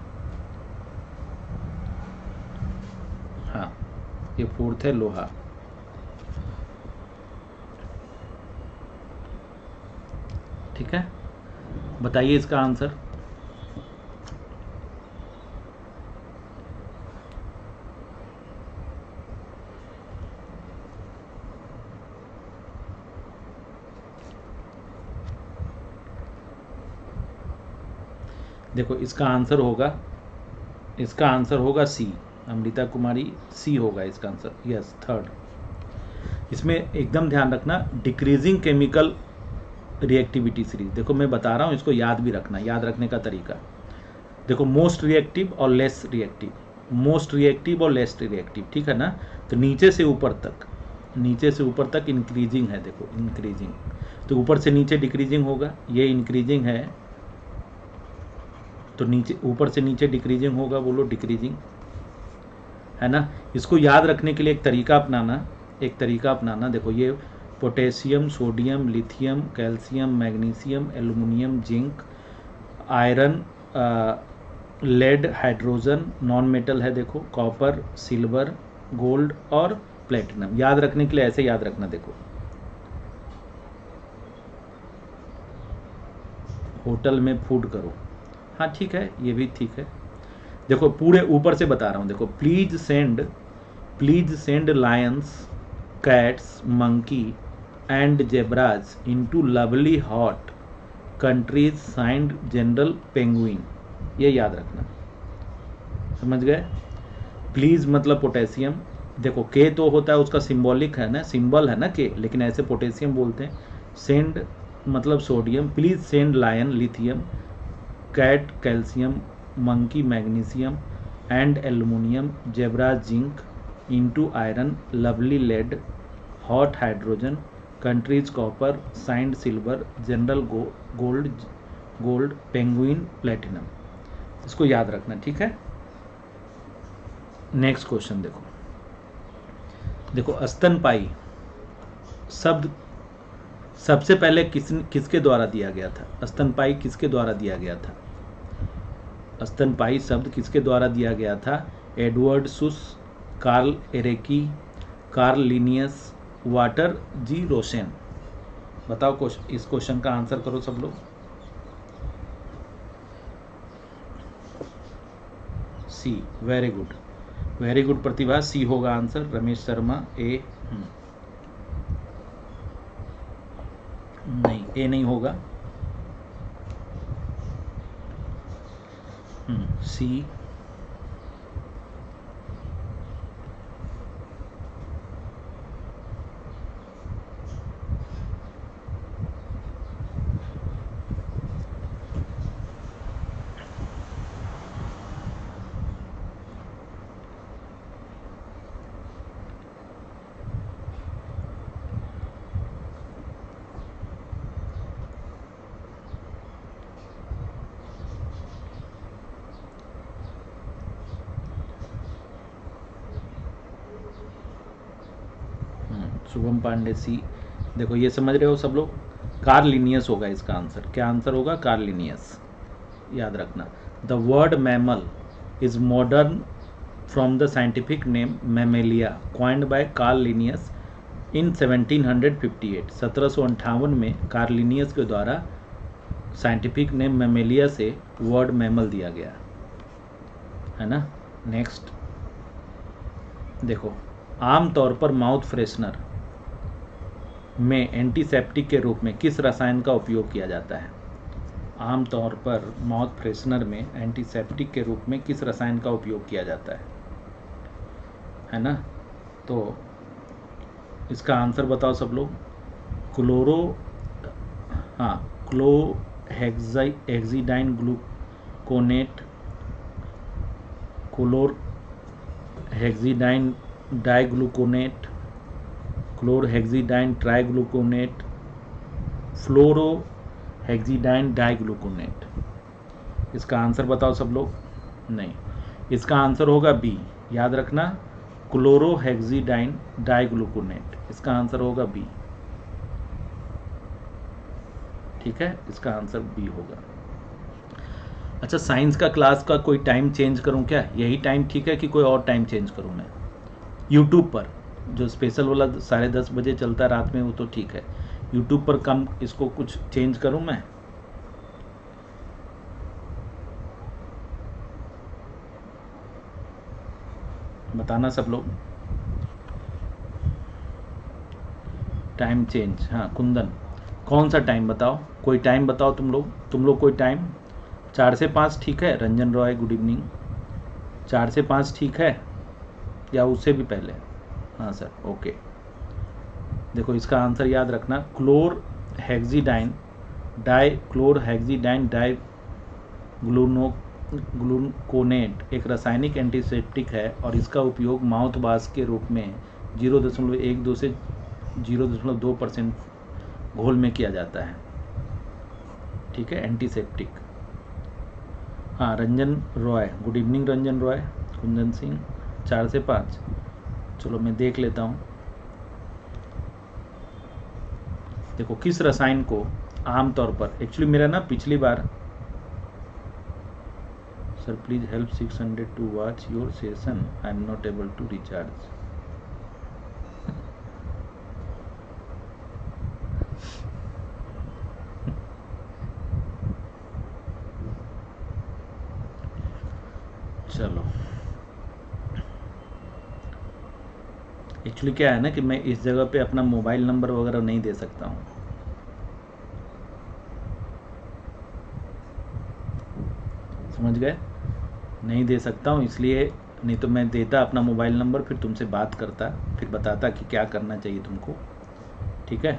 हाँ ये फोर्थ है, लोहा। ठीक है? बताइए इसका आंसर। देखो, इसका आंसर होगा, इसका आंसर होगा सी। अमृता कुमारी, सी होगा इसका आंसर। Yes, third. इसमें एकदम ध्यान रखना डिक्रीजिंग केमिकल रिएक्टिविटी सीरीज़ देखो, मैं बता रहा हूँ, इसको याद भी रखना, याद रखने का तरीका। देखो मोस्ट रिएक्टिव और लेस रिएक्टिव मोस्ट रिएक्टिव और लेस रिएक्टिव ठीक है ना? तो नीचे से ऊपर तक, नीचे से ऊपर तक इंक्रीजिंग है, देखो इंक्रीजिंग तो ऊपर से नीचे डिक्रीजिंग होगा, ये इंक्रीजिंग है। तो नीचे, ऊपर से नीचे डिक्रीजिंग होगा, बोलो डिक्रीजिंग है ना? इसको याद रखने के लिए एक तरीका अपनाना, एक तरीका अपनाना। देखो, ये potassium, sodium, lithium, calcium, magnesium, aluminium, zinc, iron lead, hydrogen, non metal है देखो, कॉपर, सिल्वर, गोल्ड और प्लेटिनम। याद रखने के लिए ऐसे याद रखना देखो। होटल में फ़ूड करो। हाँ ठीक है, ये भी ठीक है। देखो, पूरे ऊपर से बता रहा हूँ, देखो please send please send lions cats monkey and zebras into lovely hot countries signed general penguin ये याद रखना। समझ गए? प्लीज़ मतलब पोटेशियम देखो के तो होता है, उसका सिंबॉलिक है ना सिंबल है ना के लेकिन ऐसे पोटेशियम बोलते हैं। सेंड मतलब sodium please send lion lithium cat calcium monkey magnesium and aluminium zebra zinc into iron lovely lead hot hydrogen countries copper signed silver general gold gold penguin platinum इसको याद रखना, ठीक है? नेक्स्ट क्वेश्चन देखो। देखो स्तनपाई शब्द सबसे पहले किस, किसके द्वारा दिया गया था? स्तनपाई किसके द्वारा दिया गया था? स्तनपाई शब्द किसके द्वारा दिया गया था? Edward Suess, Karl Ereky, Carl Linnaeus Walter जी रोशन बताओ क्वेश्चन इस क्वेश्चन का आंसर करो सब लोग। C very good very good Pratibha C होगा आंसर रमेश शर्मा ए नहीं ए नहीं होगा। सी पांडे सी। देखो, ये समझ रहे हो सब लोग? कार्लिनियस होगा इसका आंसर क्या आंसर होगा? कार्लिनियस याद रखना। The word mammal is modern from the scientific name Mammalia coined by Carl Linnaeus in 1758 सत्रह में कार्लिनियस के द्वारा साइंटिफिक नेम मैमेलिया से वर्ड मैमल दिया गया। है ना? नेक्स्ट देखो, आमतौर पर माउथ फ्रेशनर में एंटीसेप्टिक के रूप में किस रसायन का उपयोग किया जाता है? आमतौर पर माउथ फ्रेशनर में एंटीसेप्टिक के रूप में किस रसायन का उपयोग किया जाता है? है ना? तो इसका आंसर बताओ सब लोग। क्लोरो हाँ क्लो हेक्साई एक्सीडाइन ग्लूकोनेट क्लोर हेक्सीडाइन डाइग्लूकोनेट क्लोर हेक्सीडाइन ट्राइग्लूकोनेट फ्लोरो हेक्सीडाइन डाइग्लूकोनेट इसका आंसर बताओ सब लोग? नहीं। इसका आंसर होगा बी याद रखना क्लोरो हेक्सीडाइन डाइग्लूकोनेट इसका आंसर होगा बी ठीक है? इसका आंसर बी होगा। अच्छा साइंस का क्लास का कोई टाइम चेंज करूँ क्या? यही टाइम ठीक है कि कोई और टाइम चेंज करूँ मैं? यूट्यूब पर। जो स्पेशल वाला साढ़े दस बजे चलता है रात में, वो तो ठीक है। यूट्यूब पर कम इसको कुछ चेंज करूँ मैं? बताना सब लोग। टाइम चेंज हाँ कुंदन, कौन सा टाइम बताओ? कोई टाइम बताओ तुम लोग? तुम लोग कोई टाइम चार से पाँच ठीक है? रंजन रॉय गुड इवनिंग चार से पाँच ठीक है? या उससे भी पहले? हाँ सर, ओके। देखो, इसका आंसर याद रखना chlorhexidine di chlorhexidine di ग्लूनो ग्लूकोनेट एक रासायनिक एंटीसेप्टिक है और इसका उपयोग माउथ वाश के रूप में ज़ीरो दशमलव एक दो से ज़ीरो दशमलव दो परसेंट घोल में किया जाता है। ठीक है? एंटीसेप्टिक। हाँ Ranjan Roy. Good evening, Ranjan Roy. Kundan Singh, चार से पाँच। चलो मैं देख लेता हूँ। देखो, किस रसायन को आमतौर पर एक्चुअली मेरा ना पिछली बार sir please help 600 to watch your session I am not able to recharge चलो एक्चुअली क्या है ना कि मैं इस जगह पे अपना मोबाइल नंबर वगैरह नहीं दे सकता हूँ। समझ गए? नहीं दे सकता हूँ, इसलिए नहीं तो मैं देता अपना मोबाइल नंबर, फिर तुमसे बात करता, फिर बताता कि क्या करना चाहिए तुमको। ठीक है?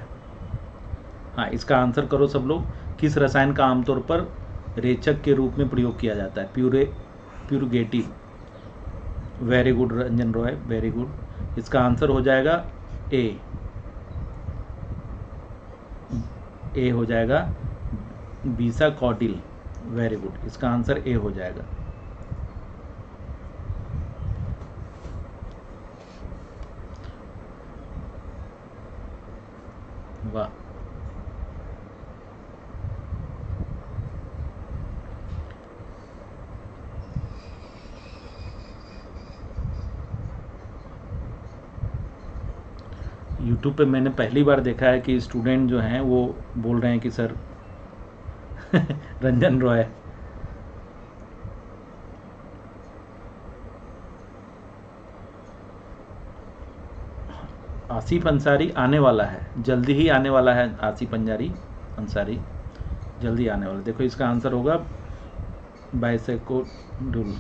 हाँ इसका आंसर करो सब लोग। किस रसायन का आमतौर पर रेचक के रूप में प्रयोग किया जाता है? Pure purgative very good Ranjan Roy, very good. इसका आंसर हो जाएगा ए ए हो जाएगा बीसा कॉटिल वेरी गुड इसका आंसर ए हो जाएगा. वाह. यूट्यूब पे मैंने पहली बार देखा है कि स्टूडेंट जो हैं, वो बोल रहे हैं कि, सर, रंजन रॉय। आसिफ अंसारी आने वाला है। जल्दी ही आने वाला है आसिफ अंजारी अंसारी। जल्दी आने वाला देखो, इसका आंसर होगा बाइसेको डुल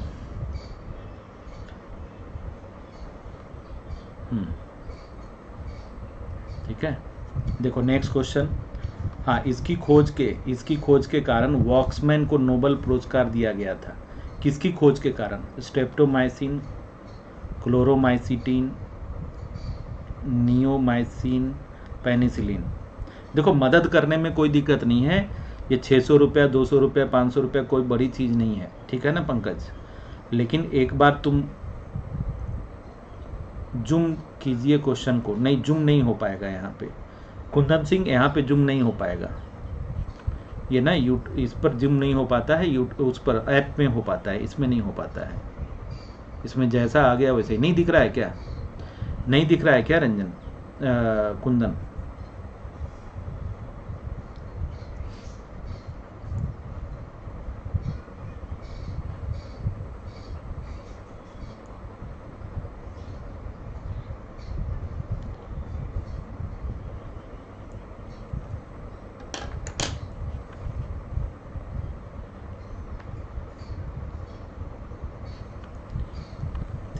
ठीक है देखो नेक्स्ट क्वेश्चन हाँ इसकी खोज के, इसकी खोज के कारण वॉक्समैन को नोबल पुरस्कार दिया गया था। किसकी खोज के कारण? Streptomycin chloromycetin, neomycin, penicillin. देखो, मदद करने में कोई दिक्कत नहीं है। ये छः सौ रुपया, दो सौ रुपया, पाँच सौ रुपया कोई बड़ी चीज़ नहीं है। ठीक है ना, पंकज? लेकिन एक बार तुम जुम कीजिए क्वेश्चन को। नहीं, जुम नहीं हो पाएगा यहाँ पे। कुंदन सिंह यहाँ पे जुम नहीं हो पाएगा। ये ना यू इस पर जुम नहीं हो पाता है यू उस पर ऐप में हो पाता है इसमें नहीं हो पाता है। इसमें जैसा आ गया वैसे नहीं दिख रहा है क्या? नहीं दिख रहा है क्या रंजन? आ, कुंदन?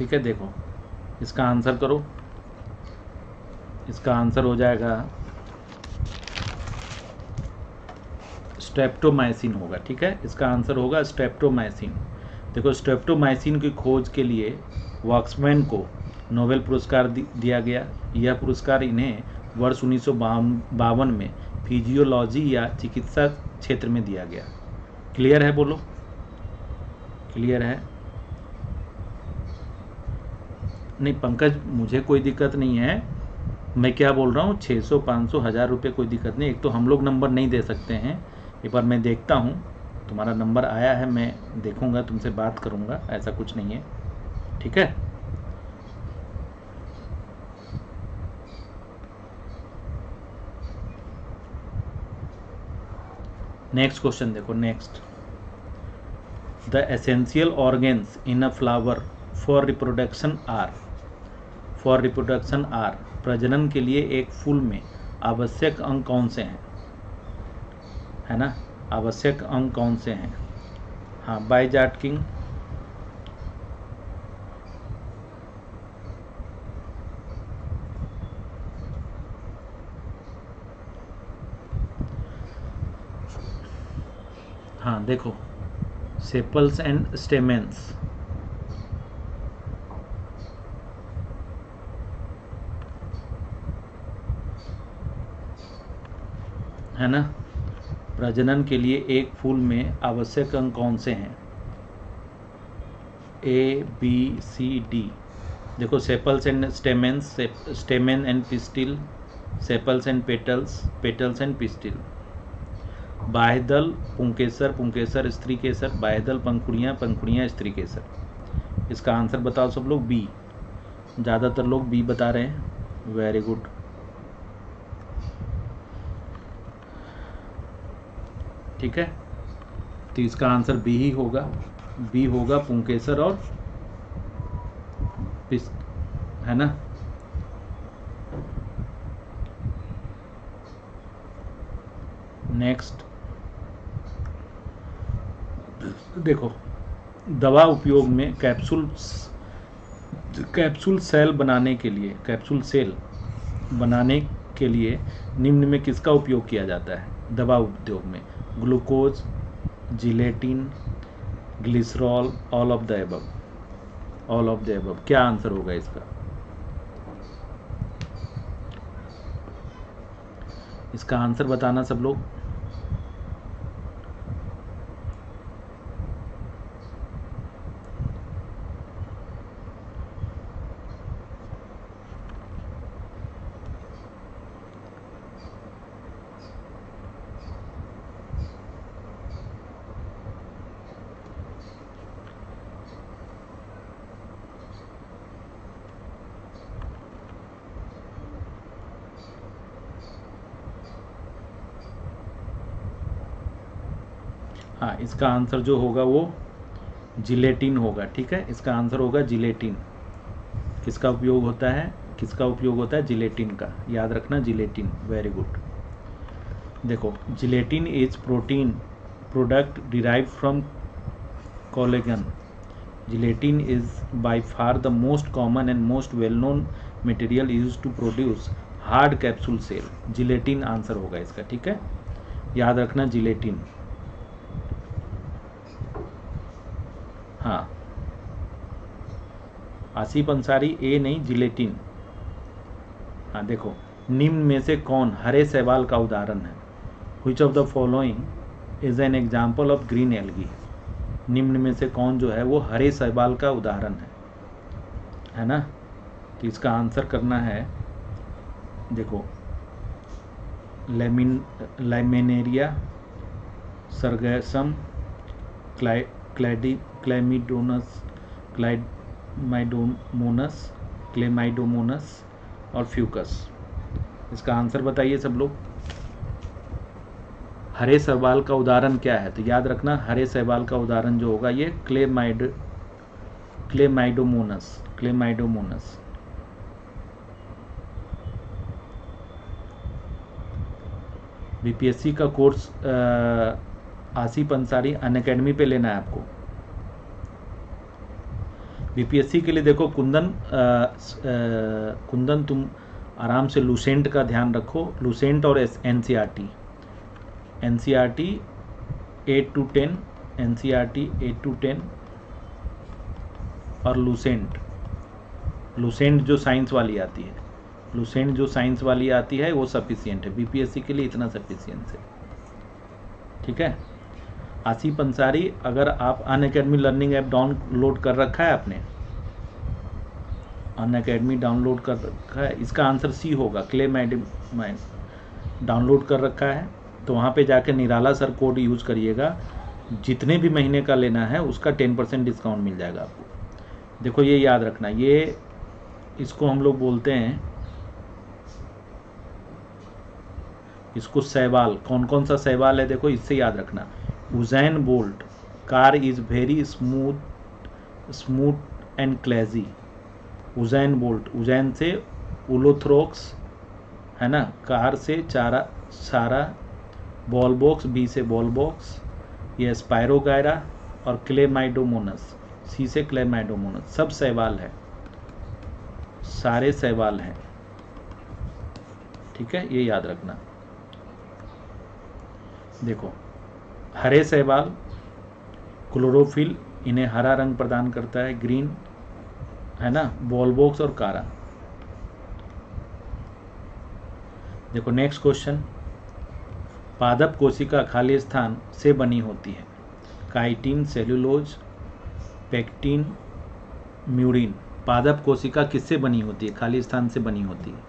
ठीक है, देखो। इसका आंसर करो। इसका आंसर हो जाएगा स्टेप्टोमाइसिन होगा, ठीक है? इसका आंसर होगा स्टेप्टोमाइसिन देखो स्टेप्टोमाइसिन की खोज के लिए वॉक्समैन को नोबेल पुरस्कार दिया गया। यह पुरस्कार इन्हें वर्ष उन्नीस बावन में फिजियोलॉजी या चिकित्सा क्षेत्र में दिया गया। क्लियर है बोलो? क्लियर है? नहीं, पंकज, मुझे कोई दिक्कत नहीं है। मैं क्या बोल रहा हूँ? 600 500 हज़ार रुपये कोई दिक्कत नहीं। एक तो हम लोग नंबर नहीं दे सकते हैं। एक बार मैं देखता हूँ। तुम्हारा नंबर आया है, मैं देखूँगा, तुमसे बात करूँगा। ऐसा कुछ नहीं है। ठीक है? नेक्स्ट क्वेश्चन देखो next the essential organs in a flower for reproduction are for reproduction are प्रजनन के लिए एक फूल में आवश्यक अंग कौन से हैं? है ना? आवश्यक अंग कौन से हैं? हाँ बाई जाट किंग। हाँ देखो सेपल्स एंड स्टेमेंस है ना? प्रजनन के लिए एक फूल में आवश्यक अंग कौन से हैं? ए बी सी डी देखो sepals and stamens stamen and pistil sepals and petals petals and pistil बाह्यदल, पुंकेसर पुंकेसर स्त्री केसर बाह्यदल, पंखुड़ियाँ पंखुड़ियाँ स्त्री केसर इसका आंसर बताओ सब लोग बी ज़्यादातर लोग बी बता रहे हैं। वेरी गुड ठीक है? तो इसका आंसर बी ही होगा। बी होगा पुंकेसर और पिस, है ना? नेक्स्ट देखो, दवा उपयोग में कैप्सूल कैप्सूल सेल बनाने के लिए कैप्सूल सेल बनाने के लिए निम्न में किसका उपयोग किया जाता है? दवा उद्योग में। Glucose gelatin glycerol all of the above all of the above क्या आंसर होगा इसका? इसका आंसर बताना सब लोग हाँ इसका आंसर जो होगा वो जिलेटिन होगा, ठीक है? इसका आंसर होगा जिलेटिन। किसका उपयोग होता है? किसका उपयोग होता है? जिलेटिन का। याद रखना, जिलेटिन। वेरी गुड देखो, gelatin is protein product derive from collagen gelatin is by far the most common and most well known material use to produce hard capsule shell gelatin answer होगा इसका, ठीक है? याद रखना, जिलेटिन। हाँ। आसिफ अंसारी, ए नहीं gelatin हाँ देखो, निम्न में से कौन हरे सवाल का उदाहरण है? Which of the following is an example of green algae निम्न में से कौन जो है, वो हरे सवाल का उदाहरण है। है ना? तो इसका आंसर करना है, देखो, लेमिन लाइमेनेरिया सरगैसम क्लैडी क्लेमिडोनस क्लाइडमाइडोमोनस क्लेमाइडोमोनस और फ्यूकस इसका आंसर बताइए सब लोग। हरे सवाल का उदाहरण क्या है? तो याद रखना, हरे सवाल का उदाहरण जो होगा, ये क्लेमाइड क्लेमाइडोमोनस क्लेमाइडोमोनस बीपीएससी का course Asif Ansari Unacademy पे लेना है आपको। बीपीएससी के लिए देखो कुंदन आ, आ, कुंदन तुम आराम से लूसेंट का ध्यान रखो। लूसेंट और S N C R T N C R T eight to ten N C R T eight to ten और लूसेंट लूसेंट जो साइंस वाली आती है। लूसेंट जो साइंस वाली आती है वो सफिशियंट है। बीपीएससी के लिए इतना सफिशियंट है। ठीक है? आसिफ अंसारी, अगर आप अन अकेडमी लर्निंग ऐप डाउनलोड कर रखा है आपने, अन अकेडमी डाउनलोड कर रखा है, इसका आंसर सी होगा क्ले माइंड डाउनलोड कर रखा है। तो वहाँ पे जाके निराला सर कोड यूज़ करिएगा, जितने भी महीने का लेना है, उसका टेन परसेंट डिस्काउंट मिल जाएगा आपको। देखो, ये याद रखना, ये इसको हम लोग बोलते हैं, इसको सहवाल कौन कौन सा सहवाल है, देखो, इससे याद रखना। Usain Bolt car is very smooth smooth and क्लेजी Ujjain bolt Ujjain से उलोथ्रोक्स है ना? कार से चारा, सारा बॉल बॉक्स बी से बॉल बॉक्स ये स्पायरोगायरा और क्लेमाइडोमोनस सी से क्लेमाइडोमोनस सब सहवाल है। सारे सहवाल हैं। ठीक है? ये याद रखना। देखो हरे सहवाल क्लोरोफिल इन्हें हरा रंग प्रदान करता है, ग्रीन, है ना बॉक्स और कारा। देखो नेक्स्ट क्वेश्चन पादप कोशिका खाली स्थान से बनी होती है। Chitin cellulose pectin, murein. पादप कोशिका किससे बनी होती है? खाली स्थान से बनी होती है।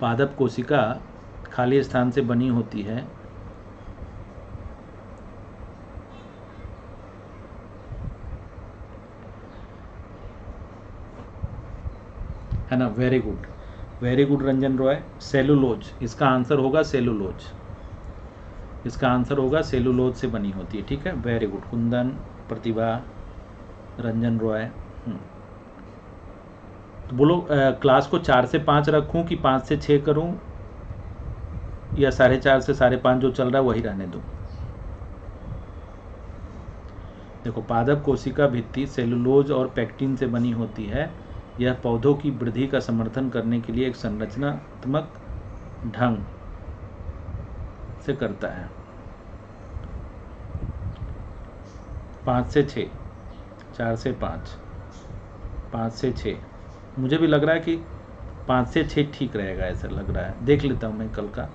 पादप कोशिका खाली स्थान से बनी होती है है ना very good very good Ranjan Roy cellulose इसका आंसर होगा सेलुलोज इसका आंसर होगा सेलुलोज से बनी होती है ठीक है? Very good Kundan Pratibha Ranjan Roy. हम्म। तो बोलो आ, क्लास को चार से पाँच रखूँ कि पाँच से छः करूँ? या साढ़े चार से साढ़े पाँच जो चल रहा है वही रहने दूँ। देखो पादप कोशिका भित्ति सेलुलोज और पैक्टिन से बनी होती है। यह पौधों की वृद्धि का समर्थन करने के लिए एक संरचनात्मक ढंग से करता है। पाँच से छ चार से पाँच। पाँच से छ मुझे भी लग रहा है कि पाँच से छः ठीक रहेगा, ऐसा लग रहा है। देख लेता हूँ मैं कल का।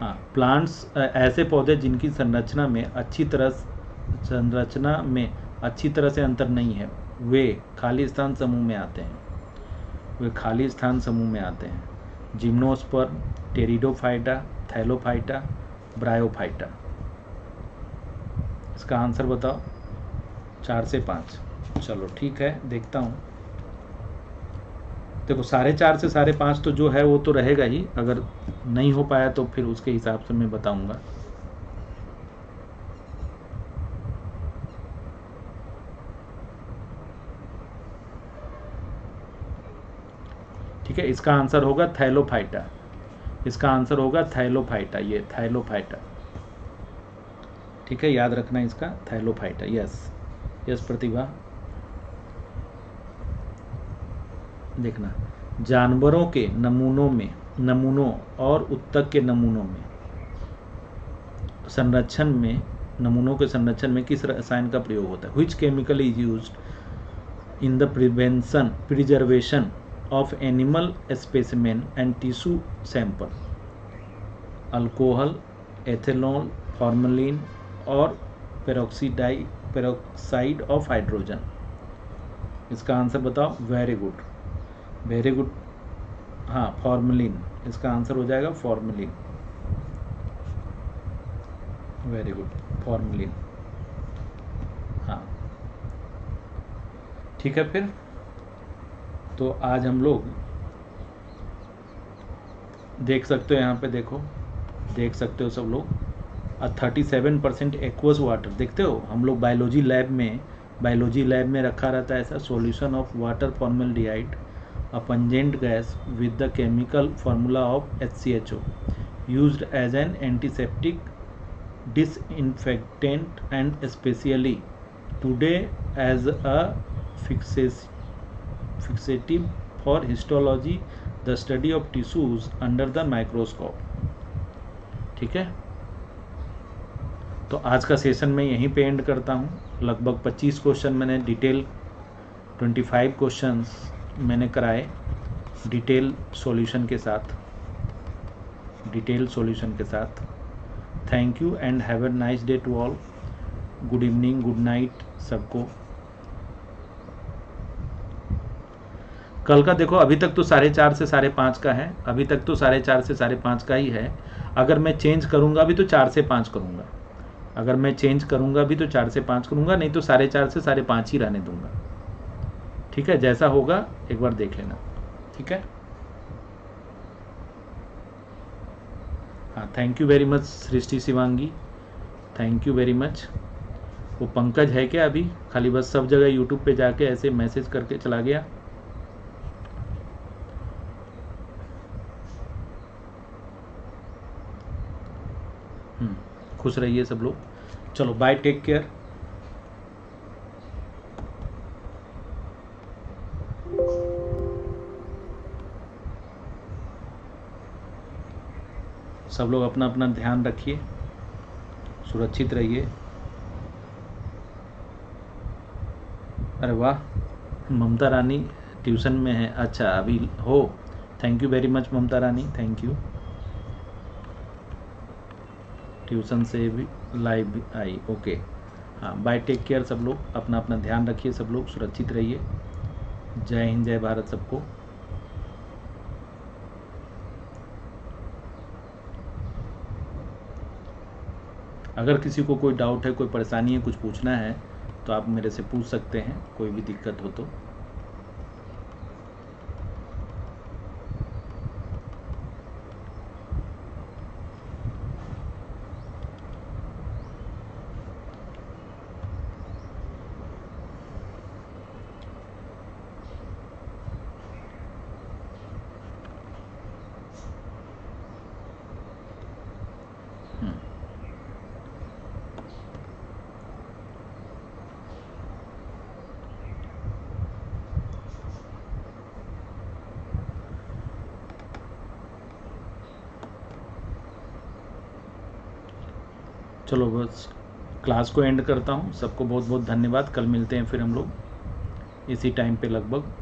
हाँ प्लांट्स ऐसे पौधे जिनकी संरचना में अच्छी तरह, संरचना में अच्छी तरह से अंतर नहीं है। वे खाली स्थान समूह में आते हैं। वे खाली स्थान समूह में आते हैं। Gymnosperm, pteridophyta, thallophyta, bryophyta. इसका आंसर बताओ। चार से पाँच। चलो ठीक है, देखता हूँ। देखो, साढ़े चार से साढ़े पाँच तो जो है वो तो रहेगा ही। अगर नहीं हो पाया तो फिर उसके हिसाब से मैं बताऊँगा। ठीक है, इसका आंसर होगा थैलोफाइटा। इसका आंसर होगा थैलोफाइटा, ये थैलोफाइटा। ठीक है, याद रखना इसका, थैलोफाइटा, यस यस प्रतिभा। देखना, जानवरों के नमूनों में, नमूनों और उत्तक के नमूनों में, संरक्षण में, नमूनों के संरक्षण में किस रसायन का प्रयोग होता है? Which chemical is used in the prevention preservation of animal specimen and tissue sample. Alcohol ethanol formalin और पेरोक्सीडाई पेरोक्साइड ऑफ़ हाइड्रोजन इसका आंसर बताओ वेरी गुड वेरी गुड हाँ फॉर्मलिन इसका आंसर हो जाएगा फॉर्मलिन वेरी गुड फॉर्मलिन हाँ. ठीक है फिर? तो आज हम लोग देख सकते हो यहाँ पे देखो देख सकते हो सब लोग। Thirty seven percent aqueous water देखते हो? हम लोग बायोलॉजी लैब में बायोलॉजी लैब में रखा रहता है ऐसा solution of water formaldehyde a pungent gas with the chemical formula of H C H O use as an antiseptic disinfectant and especially today as a fixes, fixative for histology, the study of tissues under the microscope. ठीक है? तो आज का session मैं यहीं पे and करता हूँ। लगभग 25 क्वेश्चन मैंने डिटेल 25 क्वेश्चंस मैंने कराए डिटेल सॉल्यूशन के साथ। डिटेल सॉल्यूशन के साथ। Thank you and have a nice day to all good evening good night सबको। कल का देखो, अभी तक तो साढ़े चार से साढ़े पाँच का है, अभी तक तो साढ़े चार से साढ़े पाँच का ही है। अगर मैं चेंज करूँगा भी तो चार से पाँच करूँगा। अगर मैं चेंज करूँगा भी तो चार से पाँच करूँगा, नहीं तो साढ़े चार से साढ़े पाँच ही रहने दूँगा। ठीक है? जैसा होगा, एक बार देख लेना। ठीक है? हाँ thank you very much Srishti Shivangi. Thank you very much वो पंकज है क्या अभी? खाली बस सब जगह यूट्यूब पे जाके ऐसे मैसेज करके चला गया। खुश रहिए सब लोग। चलो बाय टेक केयर सब लोग अपना अपना ध्यान रखिए, सुरक्षित रहिए। अरे वाह, ममता रानी ट्यूशन में है। अच्छा अभी हो। Thank you very much Mamta Rani. Thank you tuition से भी लाइव भी आई ओके हाँ बाय टेक केयर सब लोग अपना अपना ध्यान रखिए सब लोग, सुरक्षित रहिए। जय हिंद, जय भारत सबको। अगर किसी को कोई डाउट है, कोई परेशानी है, कुछ पूछना है तो आप मेरे से पूछ सकते हैं, कोई भी दिक्कत हो तो चलो बस क्लास को एंड करता हूँ। सबको बहुत बहुत धन्यवाद। कल मिलते हैं फिर हम लोग। इसी टाइम पे लगभग।